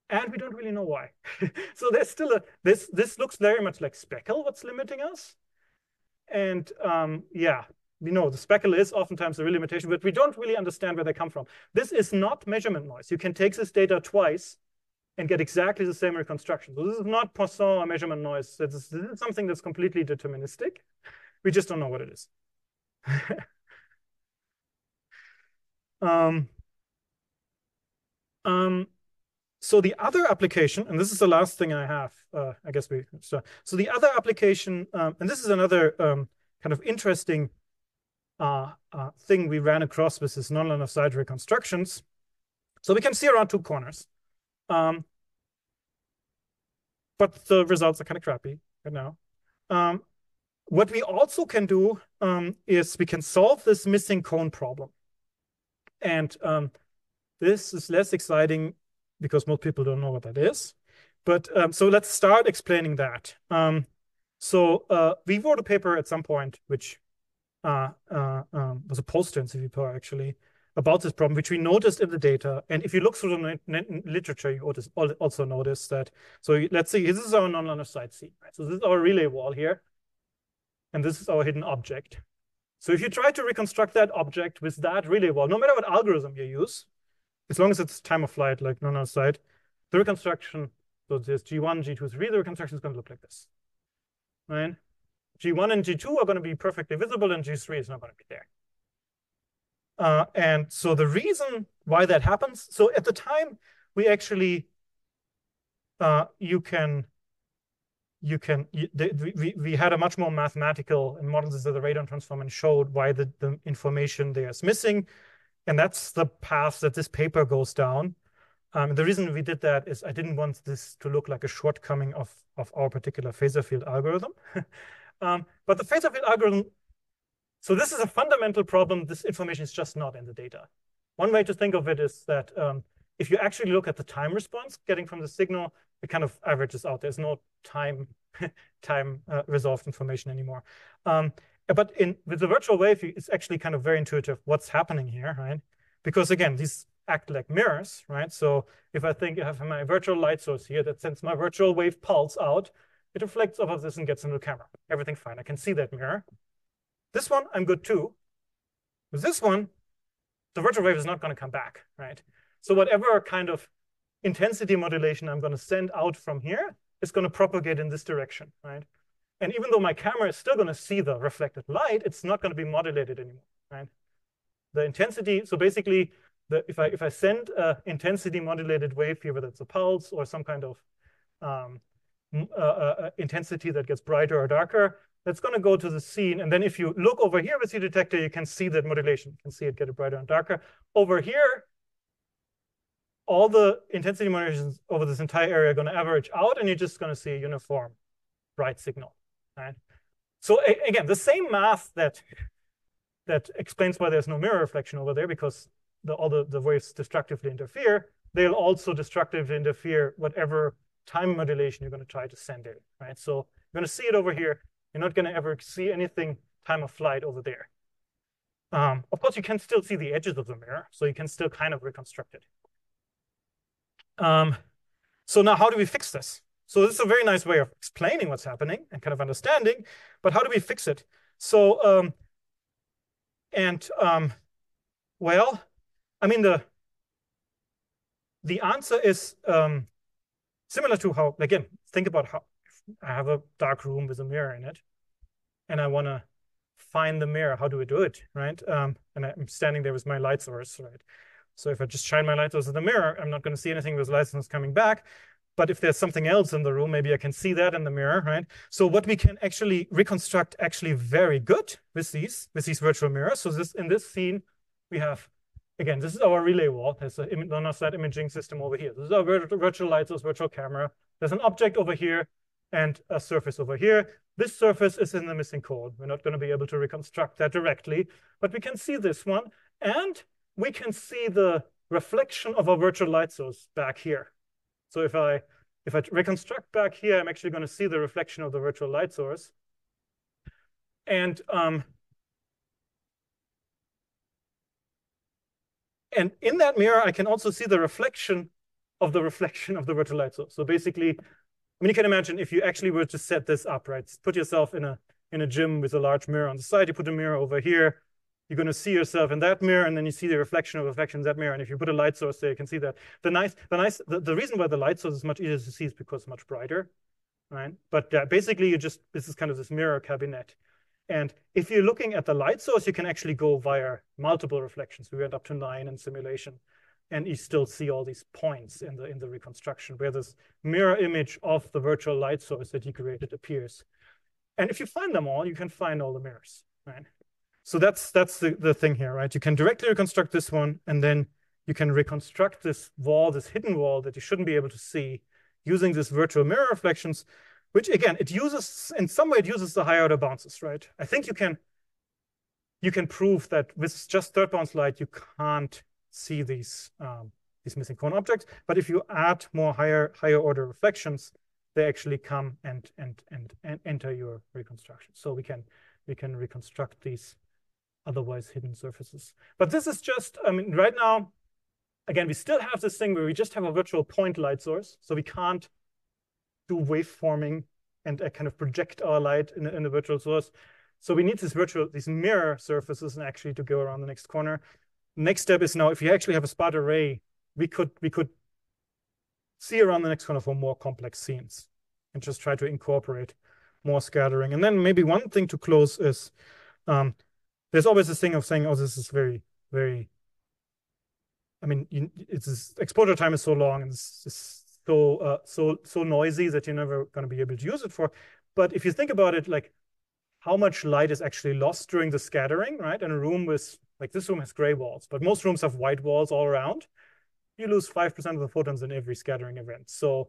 And we don't really know why. *laughs* so there's still a, this, this looks very much like speckle, what's limiting us. And um, yeah, we know the speckle is oftentimes a real limitation, but we don't really understand where they come from. This is not measurement noise. You can take this data twice and get exactly the same reconstruction. So this is not Poisson or measurement noise. This is, something that's completely deterministic. We just don't know what it is. *laughs* um, um, so the other application, and this is the last thing I have, uh, I guess we, so, so the other application, um, and this is another um, kind of interesting uh, uh, thing we ran across with this nonline reconstructions. So we can see around two corners. Um, but the results are kind of crappy right now. Um, what we also can do um, is we can solve this missing cone problem. And um, this is less exciting because most people don't know what that is. But um, so let's start explaining that. Um, so uh, we wrote a paper at some point, which uh, uh, um, was a poster in CVPR actually, about this problem, which we noticed in the data. And if you look through the literature, you also notice that. So let's see, this is our sight scene. Right? So this is our relay wall here. And this is our hidden object. So if you try to reconstruct that object with that relay wall, no matter what algorithm you use, as long as it's time of flight, like sight, the reconstruction, so this G1, G2, 3, the reconstruction is going to look like this. Right? G1 and G2 are going to be perfectly visible, and G3 is not going to be there. Uh, and so the reason why that happens, so at the time, we actually, uh, you can, you can, you, we, we had a much more mathematical and models of the radon transform and showed why the, the information there is missing. And that's the path that this paper goes down. Um, the reason we did that is I didn't want this to look like a shortcoming of, of our particular phasor field algorithm. *laughs* um, but the phasor field algorithm so this is a fundamental problem. This information is just not in the data. One way to think of it is that um, if you actually look at the time response getting from the signal, it kind of averages out. There's no time *laughs* time uh, resolved information anymore. Um, but in with the virtual wave, it's actually kind of very intuitive what's happening here, right? Because again, these act like mirrors, right? So if I think I have my virtual light source here that sends my virtual wave pulse out, it reflects off of this and gets into the camera. Everything fine. I can see that mirror. This one, I'm good too. With this one, the virtual wave is not going to come back, right? So whatever kind of intensity modulation I'm going to send out from here is going to propagate in this direction, right? And even though my camera is still going to see the reflected light, it's not going to be modulated anymore, right? The intensity, so basically, the, if I if I send a intensity modulated wave here, whether it's a pulse or some kind of um, uh, uh, intensity that gets brighter or darker, that's going to go to the scene. And then if you look over here with your detector, you can see that modulation. You can see it get brighter and darker. Over here, all the intensity modulations over this entire area are going to average out, and you're just going to see a uniform bright signal. Right? So again, the same math that that explains why there's no mirror reflection over there, because the, all the, the waves destructively interfere, they'll also destructively interfere whatever time modulation you're going to try to send in. Right? So you're going to see it over here. You're not going to ever see anything time of flight over there. Um, of course, you can still see the edges of the mirror, so you can still kind of reconstruct it. Um, so now how do we fix this? So this is a very nice way of explaining what's happening and kind of understanding, but how do we fix it? So, um, and um, well, I mean, the, the answer is um, similar to how, again, think about how, I have a dark room with a mirror in it, and I want to find the mirror. How do I do it, right? Um, and I'm standing there with my light source, right? So if I just shine my light source in the mirror, I'm not going to see anything with light source coming back. But if there's something else in the room, maybe I can see that in the mirror, right? So what we can actually reconstruct actually very good with these with these virtual mirrors. So this in this scene, we have again, this is our relay wall. There's a non-sight imaging system over here. This is our virtual light source, virtual camera. There's an object over here and a surface over here. This surface is in the missing cone. We're not going to be able to reconstruct that directly, but we can see this one, and we can see the reflection of our virtual light source back here. So if I if I reconstruct back here, I'm actually going to see the reflection of the virtual light source. And um, and in that mirror, I can also see the reflection of the reflection of the virtual light source. So basically, I mean, you can imagine if you actually were to set this up, right? Put yourself in a in a gym with a large mirror on the side. You put a mirror over here. You're going to see yourself in that mirror, and then you see the reflection of reflection in that mirror. And if you put a light source there, you can see that. The nice, the nice, the, the reason why the light source is much easier to see is because it's much brighter, right? But uh, basically, you just this is kind of this mirror cabinet. And if you're looking at the light source, you can actually go via multiple reflections. We went up to nine in simulation and you still see all these points in the in the reconstruction where this mirror image of the virtual light source that you created appears. And if you find them all, you can find all the mirrors, right? So that's that's the, the thing here, right? You can directly reconstruct this one, and then you can reconstruct this wall, this hidden wall that you shouldn't be able to see using this virtual mirror reflections, which again, it uses, in some way, it uses the higher order bounces, right? I think you can you can prove that with just third bounce light, you can't see these um, these missing cone objects. But if you add more higher higher order reflections, they actually come and and and, and enter your reconstruction. So we can we can reconstruct these otherwise hidden surfaces. But this is just, I mean, right now, again, we still have this thing where we just have a virtual point light source. So we can't do waveforming and uh, kind of project our light in, in the virtual source. So we need this virtual, these mirror surfaces and actually to go around the next corner. Next step is now, if you actually have a SPAD array, we could we could see around the next corner for more complex scenes and just try to incorporate more scattering. And then maybe one thing to close is um, there's always this thing of saying, oh, this is very, very, I mean, you, it's this exposure time is so long and it's, it's so, uh, so, so noisy that you're never going to be able to use it for. But if you think about it, like how much light is actually lost during the scattering, right? In a room with, like this room has gray walls, but most rooms have white walls all around. You lose 5% of the photons in every scattering event. So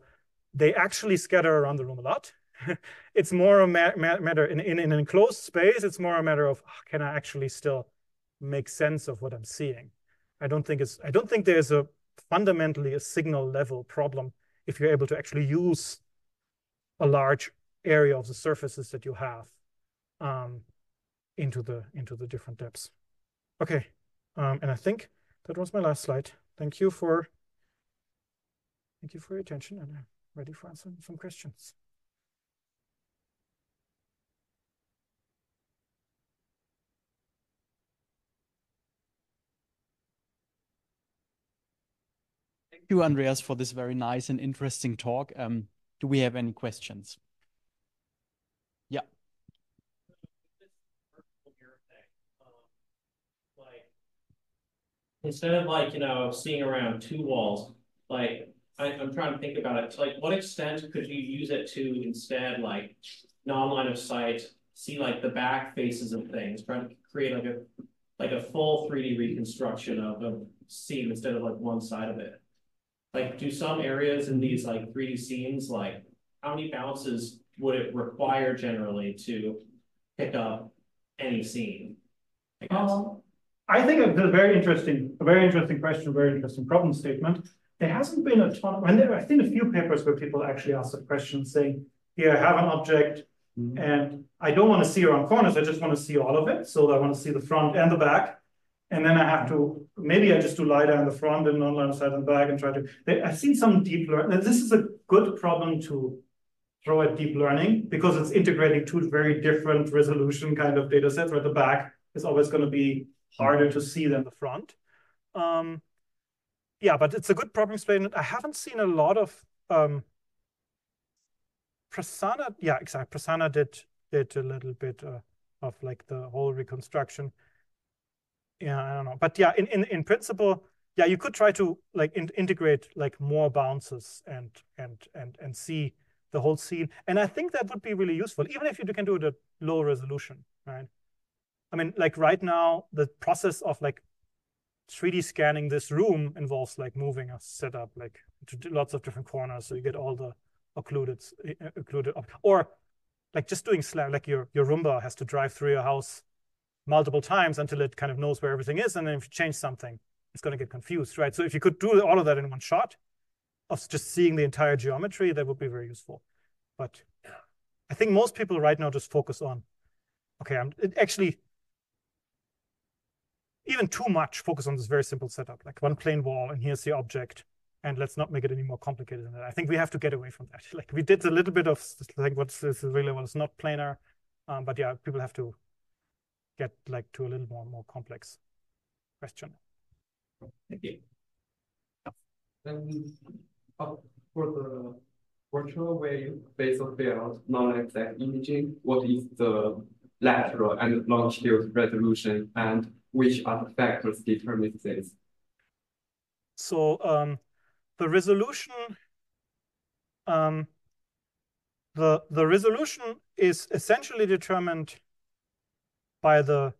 they actually scatter around the room a lot. *laughs* it's more a ma ma matter in, in, in, an enclosed space, it's more a matter of oh, can I actually still make sense of what I'm seeing? I don't think it's I don't think there's a fundamentally a signal level problem if you're able to actually use a large area of the surfaces that you have um, into the into the different depths. Okay, um, and I think that was my last slide. Thank you for thank you for your attention, and I'm ready for answering some questions. Thank you, Andreas, for this very nice and interesting talk. Um, do we have any questions? Yeah. Instead of like, you know, seeing around two walls, like I, am trying to think about it. To like what extent could you use it to instead like non-line of sight, see like the back faces of things, trying to create like a like a full 3D reconstruction of a scene instead of like one side of it like do some areas in these like 3D scenes, like how many bounces would it require generally to pick up any scene? I Um, I think it's a very interesting, a very interesting question, a very interesting problem statement. There hasn't been a ton, and there, I've seen a few papers where people actually ask the question saying, here, I have an object mm -hmm. and I don't want to see around corners, I just want to see all of it. So I want to see the front and the back. And then I have to, maybe I just do LiDAR in the front and non-LiDAR side and back and try to, I've seen some deep learning. This is a good problem to throw at deep learning because it's integrating two very different resolution kind of data sets, where the back is always going to be harder to see than the front. Um, yeah, but it's a good problem statement. I haven't seen a lot of um, Prasanna. Yeah, exactly. Prasanna did did a little bit uh, of like the whole reconstruction yeah, I don't know. But yeah, in, in, in principle, yeah, you could try to like in, integrate like more bounces and and and and see the whole scene. And I think that would be really useful, even if you can do it at low resolution, right? I mean, like right now, the process of like 3D scanning this room involves like moving a setup like to lots of different corners, so you get all the occluded uh, occluded, or like just doing slam, like your your Roomba has to drive through your house multiple times until it kind of knows where everything is. And then if you change something, it's going to get confused, right? So if you could do all of that in one shot, of just seeing the entire geometry, that would be very useful. But I think most people right now just focus on, okay, I'm actually even too much focus on this very simple setup, like one plane wall, and here's the object, and let's not make it any more complicated than that. I think we have to get away from that. *laughs* Like we did a little bit of like what's this really it's not planar, um, but yeah, people have to get like to a little more more complex question. Thank you. And for the virtual wave phasor field non-exact imaging, what is the lateral and longitudinal resolution and which other factors determine this? So um, the resolution, um, the the resolution is essentially determined by the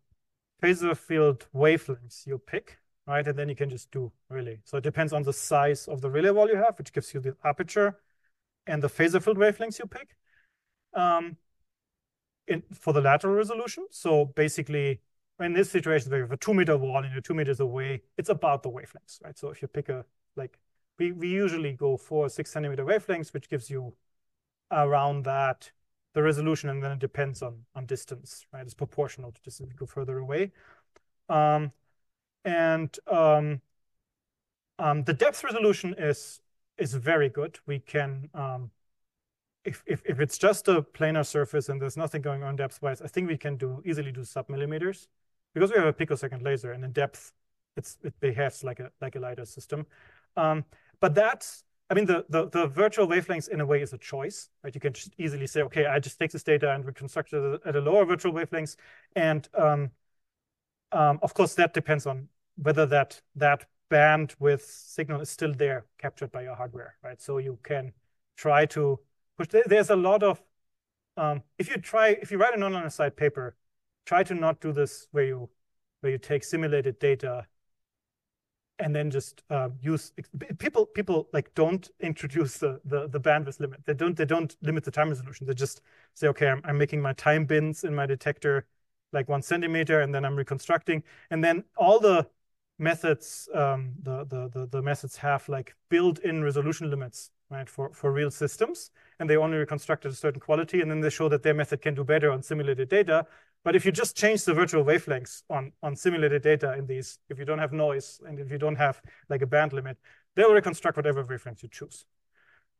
phasor field wavelengths you pick, right? And then you can just do really. So it depends on the size of the relay wall you have, which gives you the aperture and the phasor field wavelengths you pick um, in, for the lateral resolution. So basically, in this situation, we have a two meter wall and you're two meters away, it's about the wavelengths, right? So if you pick a, like, we, we usually go for six centimeter wavelengths, which gives you around that the resolution, and then it depends on, on distance, right? It's proportional to distance, you go further away. Um, and um, um, the depth resolution is is very good. We can, um, if, if, if it's just a planar surface and there's nothing going on depth-wise, I think we can do easily do sub-millimeters because we have a picosecond laser and in depth, it's it behaves like a like a LiDAR system. Um, but that's, I mean, the, the, the virtual wavelengths in a way is a choice, right? You can just easily say, okay, I just take this data and reconstruct it at a lower virtual wavelengths. And um, um, of course, that depends on whether that that bandwidth signal is still there captured by your hardware, right? So you can try to push. There's a lot of um, if you try if you write a non-on-site paper, try to not do this where you where you take simulated data and then just uh, use people people like don't introduce the, the the bandwidth limit. They don't they don't limit the time resolution. They just say, okay, I'm, I'm making my time bins in my detector like one centimeter, and then I'm reconstructing, and then all the methods, um, the, the, the, the, methods have like built-in resolution limits, right, for, for real systems, and they only reconstruct at a certain quality, and then they show that their method can do better on simulated data. But if you just change the virtual wavelengths on, on simulated data in these, if you don't have noise, and if you don't have like a band limit, they'll reconstruct whatever wavelengths you choose.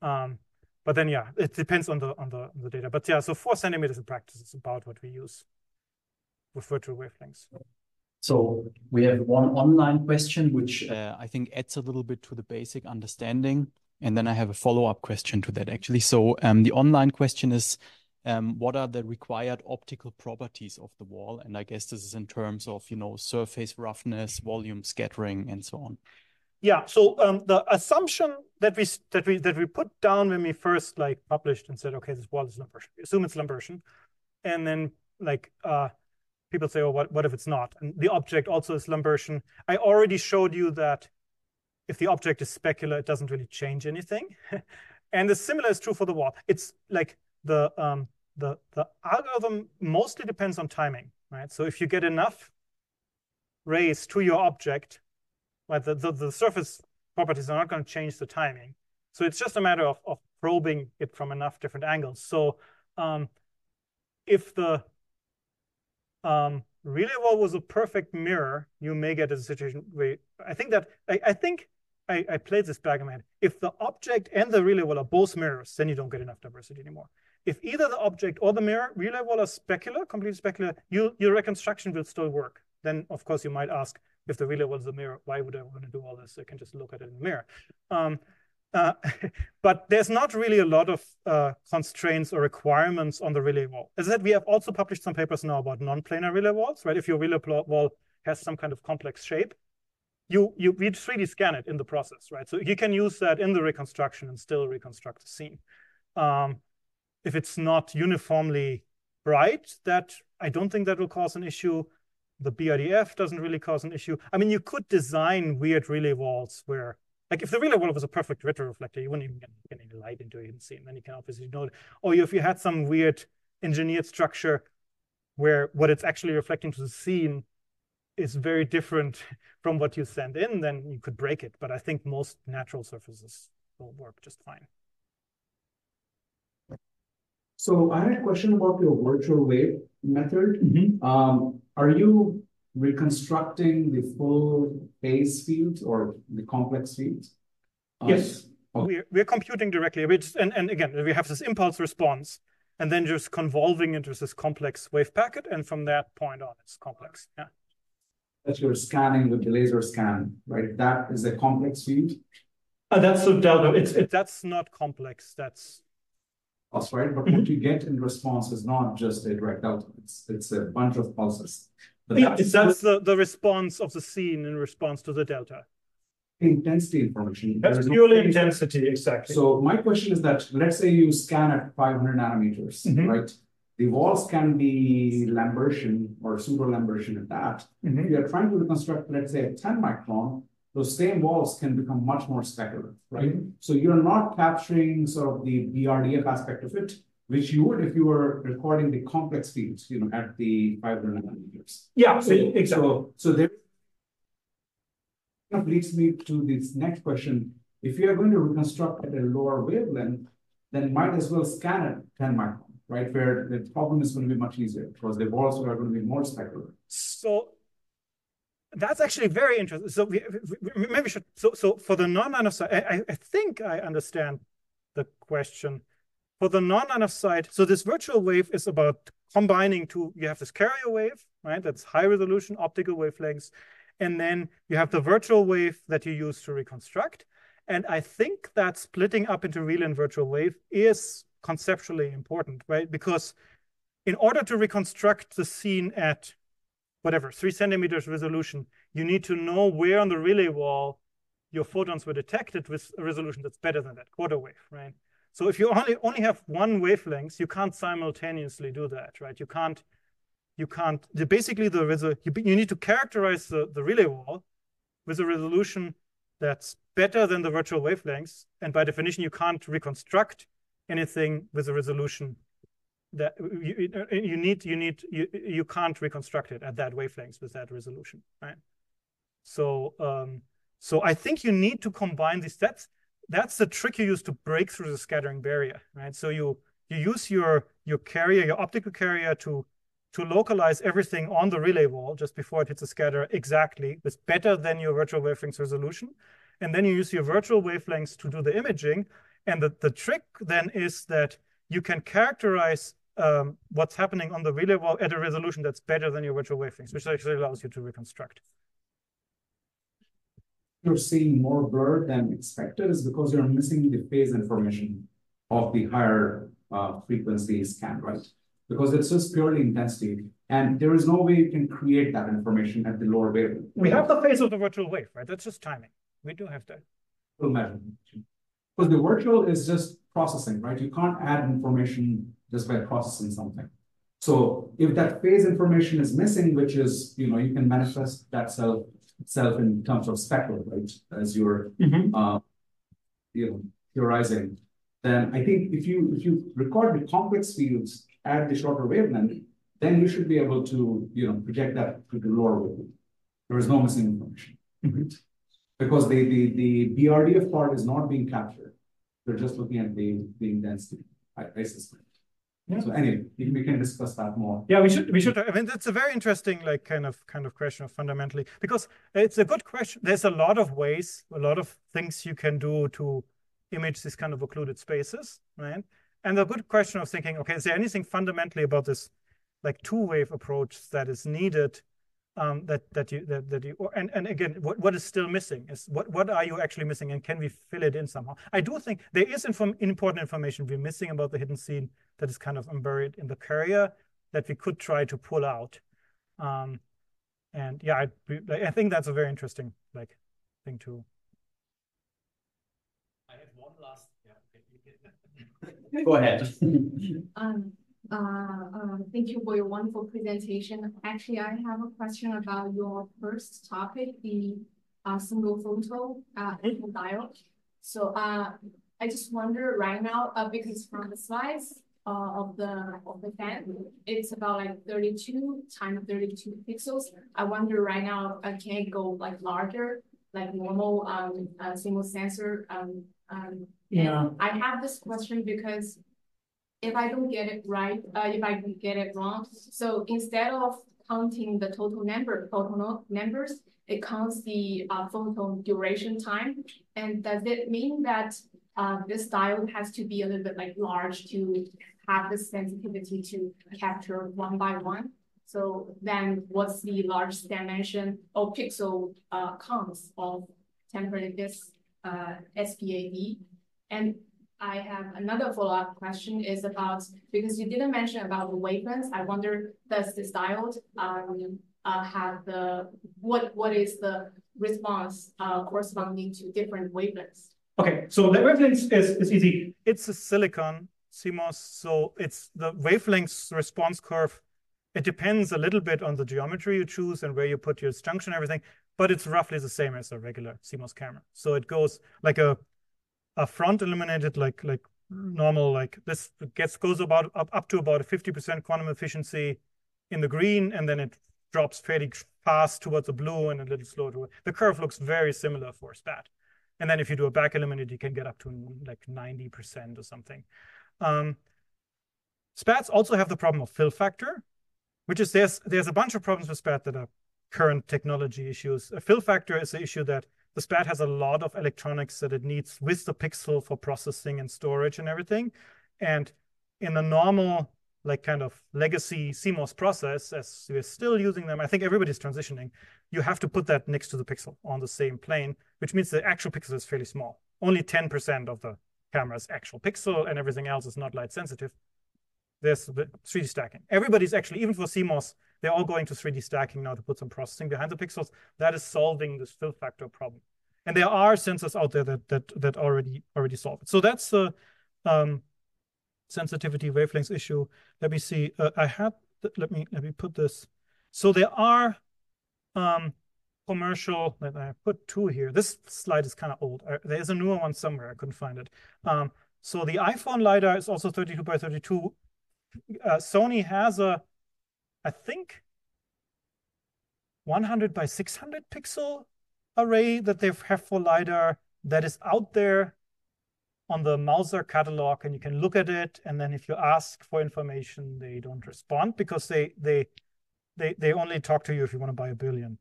Um, but then, yeah, it depends on the, on the, on the data. But yeah, so four centimeters in practice is about what we use with virtual wavelengths. So we have one online question, which uh, I think adds a little bit to the basic understanding. And then I have a follow-up question to that, actually. So um, the online question is, um, what are the required optical properties of the wall? And I guess this is in terms of, you know, surface roughness, volume scattering, and so on. Yeah. So um, the assumption that we that we that we put down when we first like published and said, okay, this wall is Lambertian. Assume it's Lambertian, and then like uh, people say, oh, what, what if it's not? And the object also is Lambertian. I already showed you that if the object is specular, it doesn't really change anything. *laughs* and the similar is true for the wall. It's like the, um, the, the algorithm mostly depends on timing, right? So if you get enough rays to your object, right, the, the, the surface properties are not going to change the timing. So it's just a matter of, of probing it from enough different angles. So um, if the um, relay wall was a perfect mirror, you may get a situation where I think that I, I think I, I, played this back in my head. If the object and the relay wall are both mirrors, then you don't get enough diversity anymore. If either the object or the mirror relay wall specular, completely specular, you, your reconstruction will still work. Then of course you might ask if the relay is a mirror, why would I want to do all this? I can just look at it in the mirror. Um, *laughs* uh, but there's not really a lot of uh, constraints or requirements on the relay wall. As I said, we have also published some papers now about non-planar relay walls, right? If your relay wall has some kind of complex shape, you, you we 3D scan it in the process, right? So you can use that in the reconstruction and still reconstruct the scene. Um, if it's not uniformly bright, that I don't think that will cause an issue. The BRDF doesn't really cause an issue. I mean, you could design weird relay walls where like if the relay wall was a perfect retroreflector, you wouldn't even get, get any light into it and see. it. And then you can obviously know it. Or if you had some weird engineered structure where what it's actually reflecting to the scene is very different *laughs* from what you send in, then you could break it. But I think most natural surfaces will work just fine. So I had a question about your virtual wave method. Mm-hmm. Um, are you reconstructing the full phase field or the complex field? Um, Yes. Okay. We're, we're computing directly. Just, and, and again, we have this impulse response and then just convolving into this complex wave packet. And from that point on, it's complex. Yeah. That you're scanning with the laser scan, right? That is a complex field, Uh, that's the delta. It's, it, that's not complex. That's pulse, right? But Mm-hmm. what you get in response is not just a Dirac delta. It's it's a bunch of pulses. But yeah, that's it's, that's the, the response of the scene in response to the delta. intensity information. That's is no purely phase. intensity, exactly. So my question is that, let's say you scan at five hundred nanometers, Mhm. right? The walls can be Lambertian or pseudo Lambertian at that. If Mhm. you are trying to reconstruct, let's say, a ten micron, those same walls can become much more specular, right? Mm-hmm. So you're not capturing sort of the BRDF aspect of it, which you would if you were recording the complex fields, you know, at the five hundred nanometers. Yeah, So, so, so there kind of leads me to this next question. If you are going to reconstruct at a lower wavelength, then might as well scan at ten micron, right? Where the problem is going to be much easier because the walls are going to be more specular. So that's actually very interesting. So we, we, we maybe should. So so for the non-line of sight, I, I think I understand the question. For the non-line of sight, so this virtual wave is about combining two. You have this carrier wave, right? That's high resolution optical wavelengths, and then you have the virtual wave that you use to reconstruct. And I think that splitting up into real and virtual wave is conceptually important, right? Because in order to reconstruct the scene at whatever, three centimeters resolution, you need to know where on the relay wall your photons were detected with a resolution that's better than that, quarter wave, right? So if you only only have one wavelength, you can't simultaneously do that, right? You can't, you can't, basically the resol you, you need to characterize the, the relay wall with a resolution that's better than the virtual wavelengths. And by definition, you can't reconstruct anything with a resolution that you, you need you need you you can't reconstruct it at that wavelengths with that resolution right? So um so i think you need to combine these that's that's the trick you use to break through the scattering barrier right? So you you use your your carrier your optical carrier to to localize everything on the relay wall just before it hits the scatter exactly with better than your virtual wavelengths resolution. And then you use your virtual wavelengths to do the imaging. And the, the trick then is that you can characterize um, what's happening on the relay wall at a resolution that's better than your virtual wavelengths, which actually allows you to reconstruct. You're seeing more blur than expected is because you're missing the phase information of the higher uh, frequency scan, right? Because it's just purely intensity. And there is no way you can create that information at the lower wavelength. We have the phase of the virtual wave, right? That's just timing. We do have that. Measurement. Because the virtual is just processing, right? You can't add information just by processing something. So if that phase information is missing, which is, you know, you can manifest that self itself in terms of speckle, right? As you're uh, you know, theorizing, then I think if you if you record the complex fields at the shorter wavelength, then you should be able to, you know, project that to the lower wavelength. There is no missing information. Right? Because the, the, the BRDF part is not being captured. They're just looking at the, the density, I, I suspect. Yeah. So anyway, we can discuss that more. Yeah, we should we should I mean that's a very interesting like kind of kind of question fundamentally because it's a good question. There's a lot of ways, a lot of things you can do to image these kind of occluded spaces, right? And the good question of thinking, okay, is there anything fundamentally about this like two-wave approach that is needed um, that that you that, that you or, and and again what, what is still missing is what what are you actually missing and can we fill it in somehow i do think there is inform, important information we're missing about the hidden scene that is kind of buried in the carrier that we could try to pull out um, and yeah I, I think that's a very interesting like thing to I have one last yeah, *laughs* Go ahead. *laughs* Um, uh, uh, thank you for your wonderful presentation. Actually, I have a question about your first topic, the uh, single photo uh, diode. So uh, I just wonder right now, uh, because from the slides uh, of the of the fan, it's about like 32 times 32 pixels. I wonder right now, uh, can it go like larger, like normal um, uh, single sensor um, Um, Yeah. I have this question because if I don't get it right, uh, if I get it wrong, so instead of counting the total number, photo numbers, it counts the uh, photo duration time. And does it mean that uh, this diode has to be a little bit like large to have the sensitivity to capture one by one? So then what's the large dimension or pixel uh, counts of temporary this uh, SPAD? And I have another follow-up question is about, because you didn't mention about the wavelengths, I wonder, does this diode um, uh, have the, what, what is the response uh, corresponding to different wavelengths? Okay, so the wavelengths is, is easy. It's a silicon CMOS, so it's the wavelengths response curve. It depends a little bit on the geometry you choose and where you put your junction and everything, but it's roughly the same as a regular CMOS camera. So it goes like a a front illuminated like like normal like this gets goes about up, up to about a 50% quantum efficiency in the green and then it drops fairly fast towards the blue and a little slower to the curve looks very similar for SPAD. And then if you do a back illuminated, you can get up to like 90% or something. Um, SPADs also have the problem of fill factor, which is there's there's a bunch of problems with SPAD that are current technology issues. A fill factor is the issue that the SPAD has a lot of electronics that it needs with the pixel for processing and storage and everything. And in a normal, like kind of legacy CMOS process, as we're still using them, I think everybody's transitioning, you have to put that next to the pixel on the same plane, which means the actual pixel is fairly small. Only 10% of the camera's actual pixel and everything else is not light sensitive. There's the 3D stacking. Everybody's actually, even for CMOS, they're all going to 3D stacking now to put some processing behind the pixels. That is solving this fill factor problem. And there are sensors out there that that that already already solve it. So that's the um, sensitivity wavelengths issue. Let me see. Uh, I had let me let me put this. So there are um, commercial. Let I put two here. This slide is kind of old. Uh, there is a newer one somewhere. I couldn't find it. Um, so the iPhone lidar is also 32 by 32. Uh, Sony has a I think 100 by 600 pixel array that they have for LiDAR that is out there on the Mouser catalog and you can look at it. And then if you ask for information, they don't respond because they they they they only talk to you if you want to buy a billion.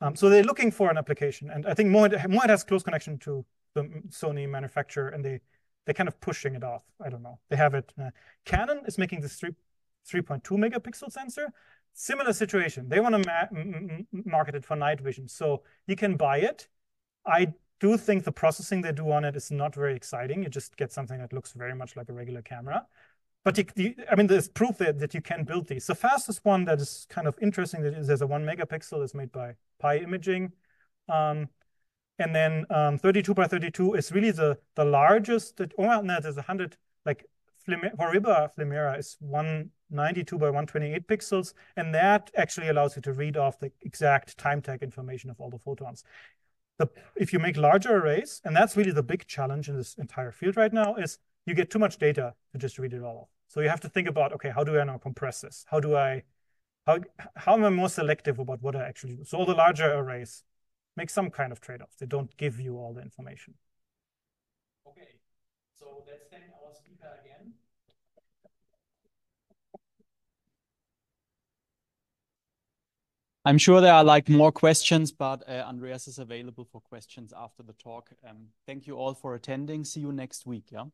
Um, so they're looking for an application. And I think Moed, Moed has close connection to the Sony manufacturer and they they're kind of pushing it off. I don't know. They have it. Uh, Canon is making this 3, 3.2 megapixel sensor. Similar situation. They want to ma market it for night vision. So you can buy it. I do think the processing they do on it is not very exciting. You just get something that looks very much like a regular camera. But you, you, I mean, there's proof that, that you can build these. The fastest one that is kind of interesting that is there's a one megapixel is made by Pi Imaging. Um, and then um, 32 by 32 is really the the largest. That, oh, no, there's 100, like Horiba Flimera is 192 by 128 pixels, and that actually allows you to read off the exact time tag information of all the photons. The, if you make larger arrays, and that's really the big challenge in this entire field right now, is you get too much data to just read it all. Off. So you have to think about, okay, how do I now compress this? How do I, how, how am I more selective about what I actually do? So all the larger arrays make some kind of trade-off. They don't give you all the information. Okay, so that's then our I'm sure there are like more questions, but uh, Andreas is available for questions after the talk. Um, thank you all for attending. See you next week. Yeah.